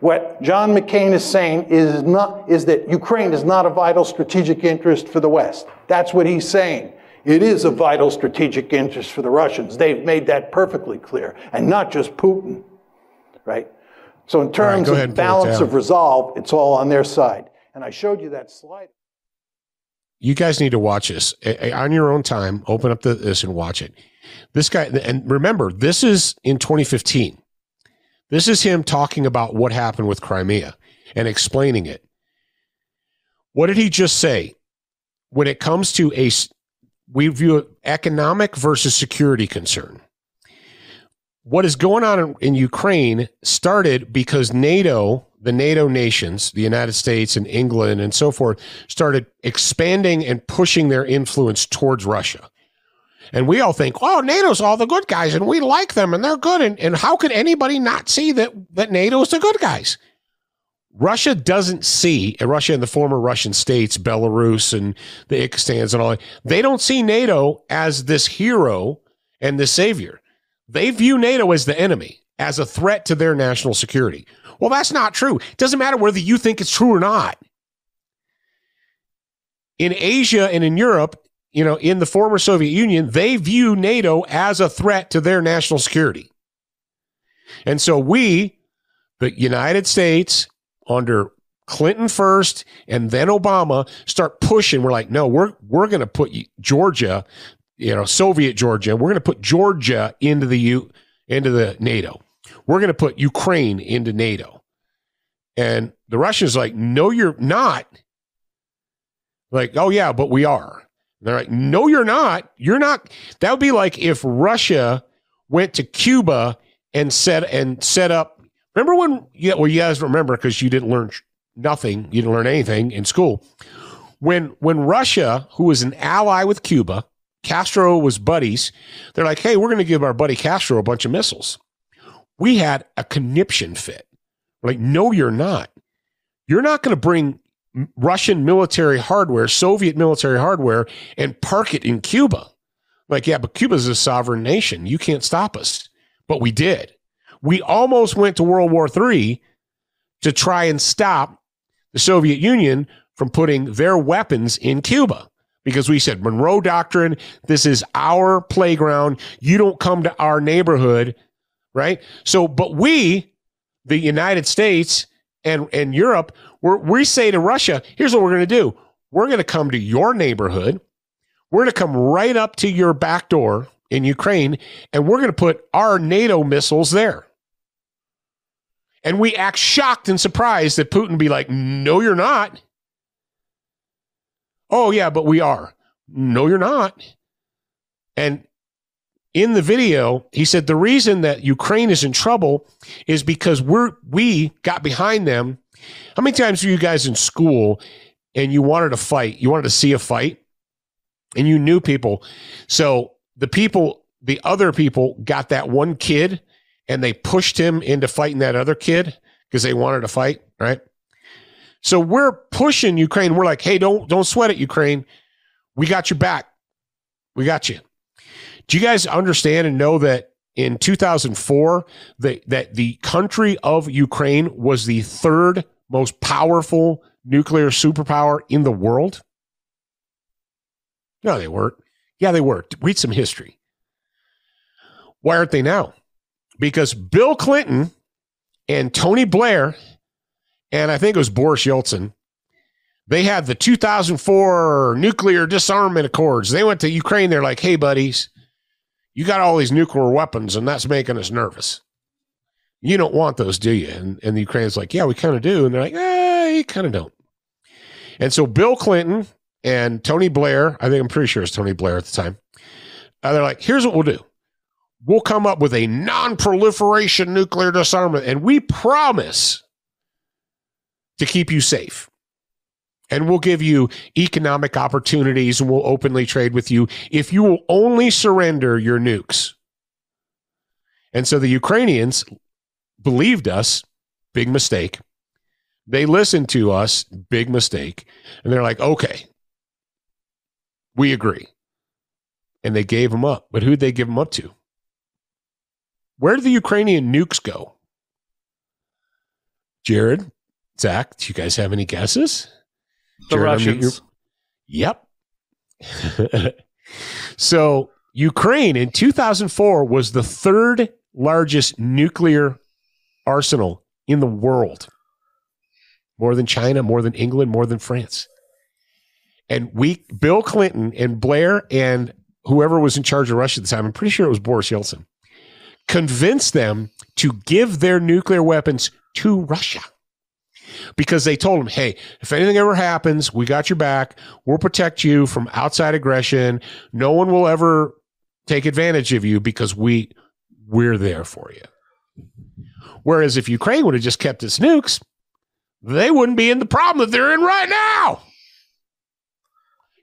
What John McCain is saying is, not, is that Ukraine is not a vital strategic interest for the West. That's what he's saying. It is a vital strategic interest for the Russians. They've made that perfectly clear, and not just Putin, right? So, in terms right, of balance of resolve, it's all on their side. And I showed you that slide. You guys need to watch this on your own time. Open up the, this and watch it. This guy, and remember, this is in 2015. This is him talking about what happened with Crimea and explaining it. What did he just say? When it comes to a, we view economic versus security concern. What is going on in, in Ukraine started because NATO, the NATO nations, the United States and England and so forth, started expanding and pushing their influence towards Russia. And we all think, oh, NATO's all the good guys and we like them and they're good. And, and how could anybody not see that, that NATO's the good guys? Russia doesn't see, uh, Russia and the former Russian states, Belarus and the Ikstans and all that, they don't see NATO as this hero and the savior. They view NATO as the enemy, as a threat to their national security. Well, that's not true. It doesn't matter whether you think it's true or not. In Asia and in Europe, you know, in the former Soviet Union, they view NATO as a threat to their national security. And so we, the United States, under Clinton first and then Obama, start pushing. We're like, no, we're we're going to put Georgia, you know, Soviet Georgia, we're going to put Georgia into the U into the NATO. We're going to put Ukraine into NATO. And the Russians like, no, you're not. Like, oh yeah, but we are. They're like, no, you're not. You're not. That would be like if Russia went to Cuba and set and set up. Remember when? Yeah, well, you guys remember because you didn't learn nothing. You didn't learn anything in school. When when Russia, who was an ally with Cuba, Castro was buddies. They're like, hey, we're going to give our buddy Castro a bunch of missiles. We had a conniption fit. We're like, no, you're not. You're not going to bring Russian military hardware, Soviet military hardware, and park it in Cuba. Like, yeah, but Cuba's a sovereign nation. You can't stop us. But we did. We almost went to World War III to try and stop the Soviet Union from putting their weapons in Cuba because we said Monroe Doctrine, this is our playground. You don't come to our neighborhood, right? So, but we, the United States and, and Europe, we're, we say to Russia, here's what we're going to do. We're going to come to your neighborhood. We're going to come right up to your back door in Ukraine, and we're going to put our NATO missiles there. And we act shocked and surprised that Putin be like, no, you're not. Oh, yeah, but we are. No, you're not. And in the video, he said the reason that Ukraine is in trouble is because we're we got behind them. How many times were you guys in school and you wanted to fight? You wanted to see a fight and you knew people. So the people, the other people got that one kid and they pushed him into fighting that other kid because they wanted to fight, right? So we're pushing Ukraine. We're like, hey, don't don't sweat it, Ukraine. We got your back. We got you. Do you guys understand and know that in 2004 that that the country of Ukraine was the third most powerful nuclear superpower in the world? No, they weren't. Yeah, they were. Read some history. Why aren't they now? Because Bill Clinton and Tony Blair and I think it was Boris Yeltsin. They had the 2004 nuclear disarmament accords. They went to Ukraine. They're like, hey, buddies, you got all these nuclear weapons, and that's making us nervous. You don't want those, do you? And, and the Ukraine's like, yeah, we kind of do. And they're like, eh, you kind of don't. And so Bill Clinton and Tony Blair, I think I'm pretty sure it's Tony Blair at the time, uh, they're like, here's what we'll do. We'll come up with a non proliferation nuclear disarmament, and we promise to keep you safe. And we'll give you economic opportunities and we'll openly trade with you if you will only surrender your nukes. And so the Ukrainians believed us, big mistake. They listened to us, big mistake. And they're like, okay, we agree. And they gave them up. But who'd they give them up to? Where did the Ukrainian nukes go? Jarrad, Zach, do you guys have any guesses? The Jarrad, Russians. Yep. [LAUGHS] so Ukraine in 2004 was the third largest nuclear arsenal in the world. More than China, more than England, more than France. And we, Bill Clinton and Blair and whoever was in charge of Russia at the time, I'm pretty sure it was Boris Yeltsin, convinced them to give their nuclear weapons to Russia because they told them, hey, if anything ever happens, we got your back. We'll protect you from outside aggression. No one will ever take advantage of you because we we're there for you. Whereas if Ukraine would have just kept its nukes, they wouldn't be in the problem that they're in right now.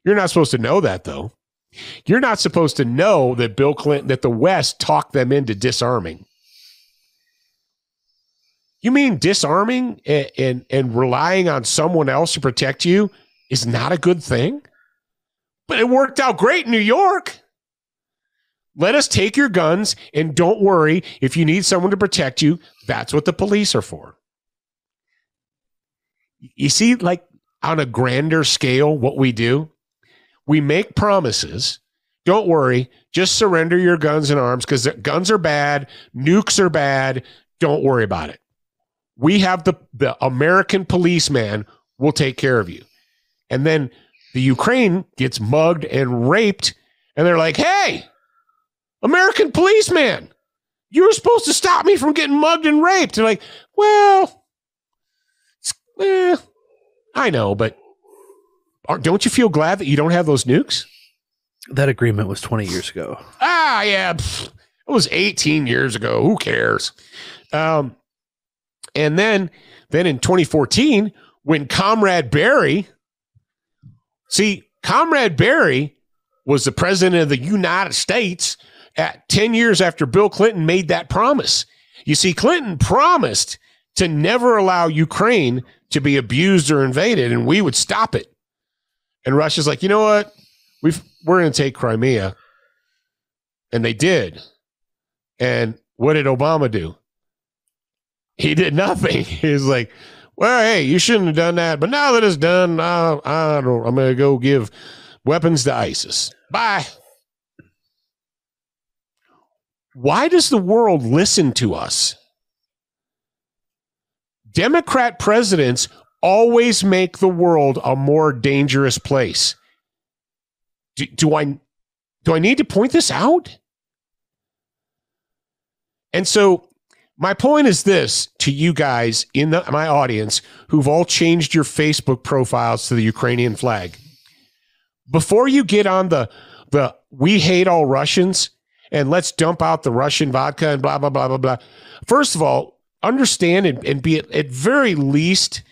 You're not supposed to know that though. You're not supposed to know that Bill Clinton that the West talked them into disarming. You mean disarming and, and, and relying on someone else to protect you is not a good thing? But it worked out great in New York. Let us take your guns and don't worry if you need someone to protect you. That's what the police are for. You see, like on a grander scale, what we do, we make promises. Don't worry, just surrender your guns and arms because guns are bad, nukes are bad. Don't worry about it we have the, the American policeman will take care of you. And then the Ukraine gets mugged and raped, and they're like, hey, American policeman, you were supposed to stop me from getting mugged and raped. They're like, well, Eh, I know, but don't you feel glad that you don't have those nukes? That agreement was 20 years ago. Ah, yeah, it was 18 years ago. Who cares? Um, and then, then in 2014, when Comrade Barry, see, Comrade Barry was the president of the United States at 10 years after Bill Clinton made that promise. You see, Clinton promised to never allow Ukraine to be abused or invaded, and we would stop it. And Russia's like, you know what? We've, we're going to take Crimea. And they did. And what did Obama do? He did nothing. [LAUGHS] He was like, well, hey, you shouldn't have done that. But now that it's done, I don't, I'm going to go give weapons to ISIS. Bye. Why does the world listen to us? Democrat presidents always make the world a more dangerous place. Do, do I do I need to point this out? And so my point is this to you guys in the, my audience who've all changed your Facebook profiles to the Ukrainian flag. Before you get on the the we hate all Russians and let's dump out the Russian vodka and blah blah blah blah blah. First of all, understand and, and be at, at very least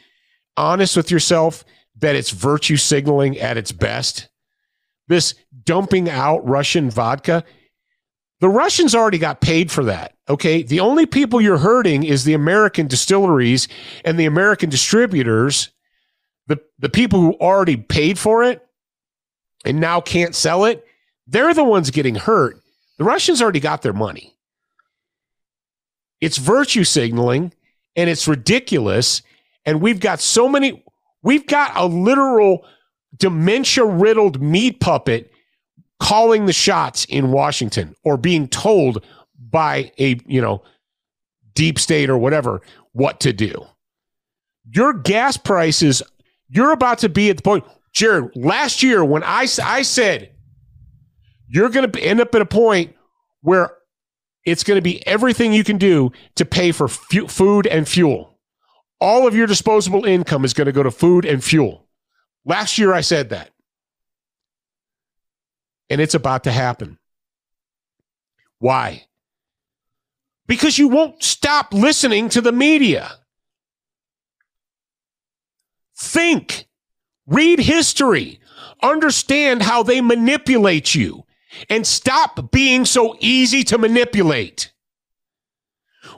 honest with yourself that it's virtue signaling at its best. This dumping out Russian vodka, the Russians already got paid for that. Okay. The only people you're hurting is the American distilleries and the American distributors, the, the people who already paid for it and now can't sell it. They're the ones getting hurt. The Russians already got their money. It's virtue signaling and it's ridiculous. And we've got so many, we've got a literal dementia riddled meat puppet calling the shots in Washington or being told by a, you know, deep state or whatever what to do. Your gas prices, you're about to be at the point, Jarrad, last year when I, I said, you're going to end up at a point where it's going to be everything you can do to pay for fu- food and fuel. All of your disposable income is going to go to food and fuel. Last year I said that. And it's about to happen. Why? Because you won't stop listening to the media. Think, read history, understand how they manipulate you, and stop being so easy to manipulate.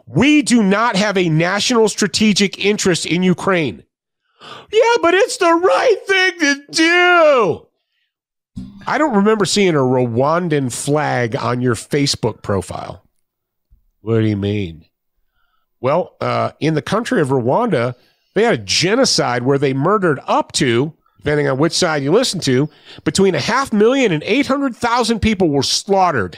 We do not have a national strategic interest in Ukraine. Yeah, but it's the right thing to do. I don't remember seeing a Rwandan flag on your Facebook profile. What do you mean? Well, uh, in the country of Rwanda, they had a genocide where they murdered up to, depending on which side you listen to, between a half million and 800,000 people were slaughtered.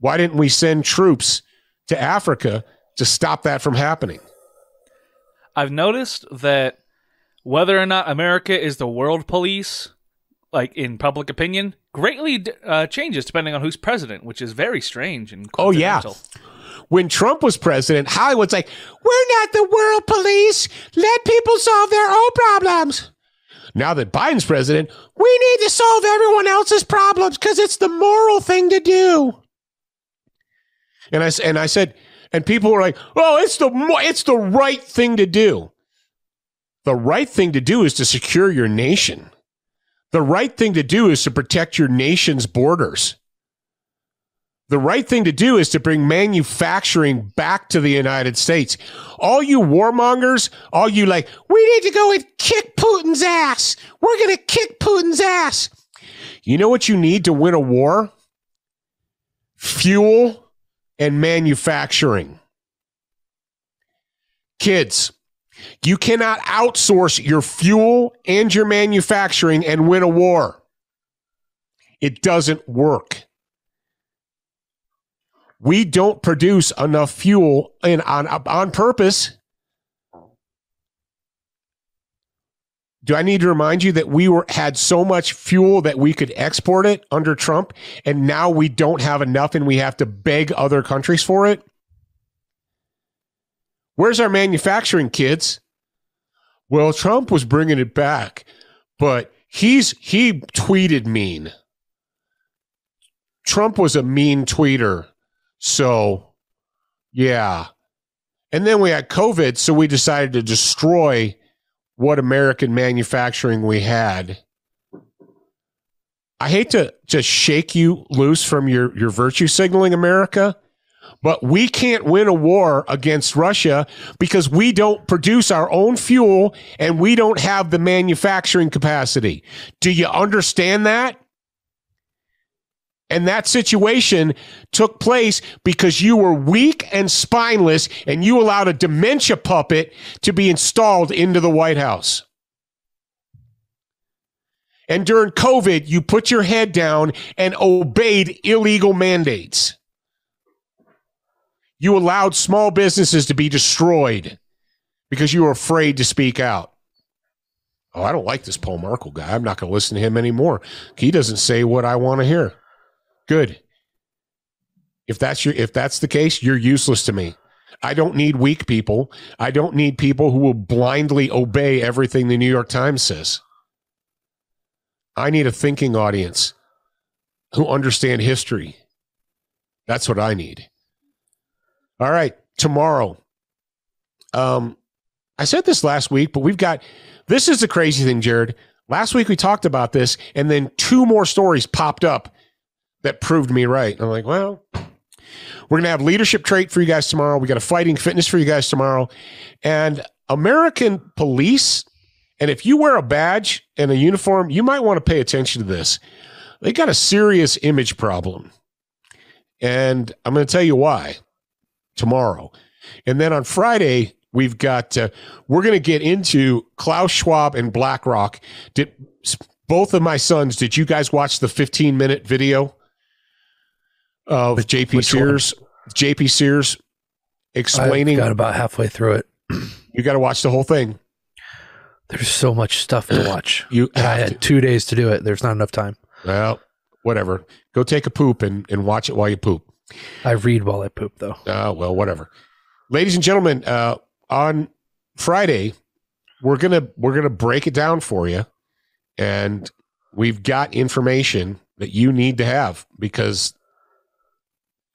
Why didn't we send troops to Africa to stop that from happening? I've noticed that whether or not America is the world police, like in public opinion, greatly uh, changes depending on who's president, which is very strange and Oh, yeah. When Trump was president, Hollywood's like, we're not the world police. Let people solve their own problems. Now that Biden's president, we need to solve everyone else's problems because it's the moral thing to do. And I and I said, and people were like, "Oh, it's the it's the right thing to do." The right thing to do is to secure your nation. The right thing to do is to protect your nation's borders. The right thing to do is to bring manufacturing back to the United States. All you warmongers, all you like, we need to go and kick Putin's ass. We're going to kick Putin's ass. You know what you need to win a war? Fuel and manufacturing. Kids, you cannot outsource your fuel and your manufacturing and win a war. It doesn't work we don't produce enough fuel in, on on purpose. Do I need to remind you that we were had so much fuel that we could export it under Trump, and now we don't have enough, and we have to beg other countries for it? Where's our manufacturing, kids? Well, Trump was bringing it back, but he's he tweeted mean. Trump was a mean tweeter. So, yeah. And then we had COVID, so we decided to destroy what American manufacturing we had. I hate to just shake you loose from your, your virtue signaling, America, but we can't win a war against Russia because we don't produce our own fuel and we don't have the manufacturing capacity. Do you understand that? And that situation took place because you were weak and spineless and you allowed a dementia puppet to be installed into the White House. And during COVID, you put your head down and obeyed illegal mandates. You allowed small businesses to be destroyed because you were afraid to speak out. Oh, I don't like this Paul Markel guy. I'm not going to listen to him anymore. He doesn't say what I want to hear. Good. If that's your if that's the case, you're useless to me. I don't need weak people. I don't need people who will blindly obey everything the New York Times says. I need a thinking audience who understand history. That's what I need. All right, tomorrow. Um I said this last week, but we've got this is the crazy thing, Jarrad. Last week we talked about this and then two more stories popped up that proved me right. I'm like, well, we're going to have leadership trait for you guys tomorrow. We got a fighting fitness for you guys tomorrow. And American police, and if you wear a badge and a uniform, you might want to pay attention to this. They got a serious image problem. And I'm going to tell you why tomorrow. And then on Friday, we've got, uh, we're going to get into Klaus Schwab and BlackRock. Did both of my sons, did you guys watch the 15 minute video? Of Which- JP Sears. JP Sears I explaining. got about halfway through it. you got to watch the whole thing. There's so much stuff to watch. [CLEARS THROAT] You I had to. two days to do it. There's not enough time. Well, whatever. Go take a poop and, and watch it while you poop. I read while I poop, though. Uh, well, whatever. Ladies and gentlemen, uh, on Friday, we're gonna we're gonna break it down for you, and we've got information that you need to have because,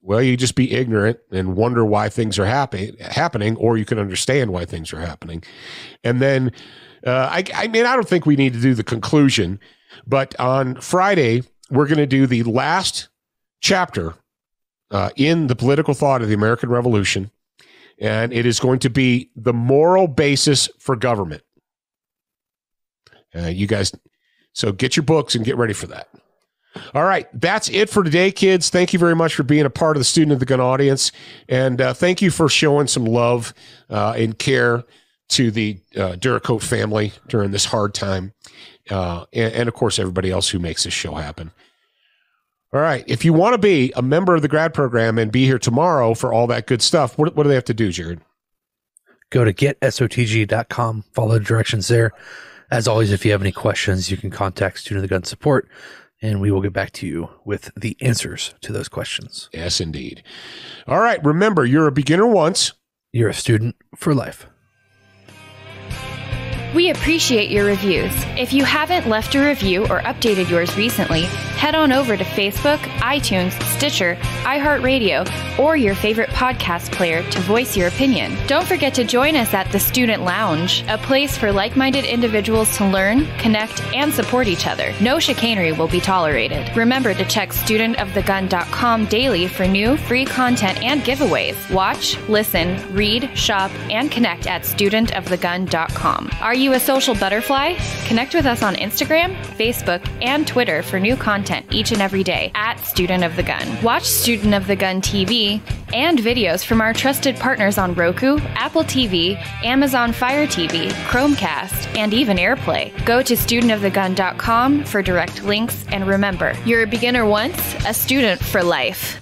well, you just be ignorant and wonder why things are happy, happening, or you can understand why things are happening, and then. Uh, I, I mean, I don't think we need to do the conclusion, but on Friday, we're going to do the last chapter uh, in the political thought of the American Revolution, and it is going to be the moral basis for government. Uh, you guys, so get your books and get ready for that. All right, that's it for today, kids. Thank you very much for being a part of the Student of the Gun audience, and uh, thank you for showing some love uh, and care to the uh, Duracoat family during this hard time, uh, and, and of course everybody else who makes this show happen. All right. If you want to be a member of the grad program and be here tomorrow for all that good stuff, what, what do they have to do, Jarrad? Go to getsotg.com, follow the directions there. As always, if you have any questions, you can contact Student of the Gun support, and we will get back to you with the answers to those questions. Yes, indeed. All right. Remember, you're a beginner once. You're a student for life. We appreciate your reviews. If you haven't left a review or updated yours recently, head on over to Facebook, iTunes, Stitcher, iHeartRadio, or your favorite podcast player to voice your opinion. Don't forget to join us at the Student Lounge, a place for like minded individuals to learn, connect, and support each other. No chicanery will be tolerated. Remember to check studentofthegun.com daily for new free content and giveaways. Watch, listen, read, shop, and connect at studentofthegun.com. Are you a social butterfly? Connect with us on Instagram, Facebook, and Twitter for new content each and every day at Student of the Gun. Watch Student of the Gun TV and videos from our trusted partners on Roku, Apple TV, Amazon Fire TV, Chromecast, and even AirPlay. Go to studentofthegun.com for direct links and remember, you're a beginner once, a student for life.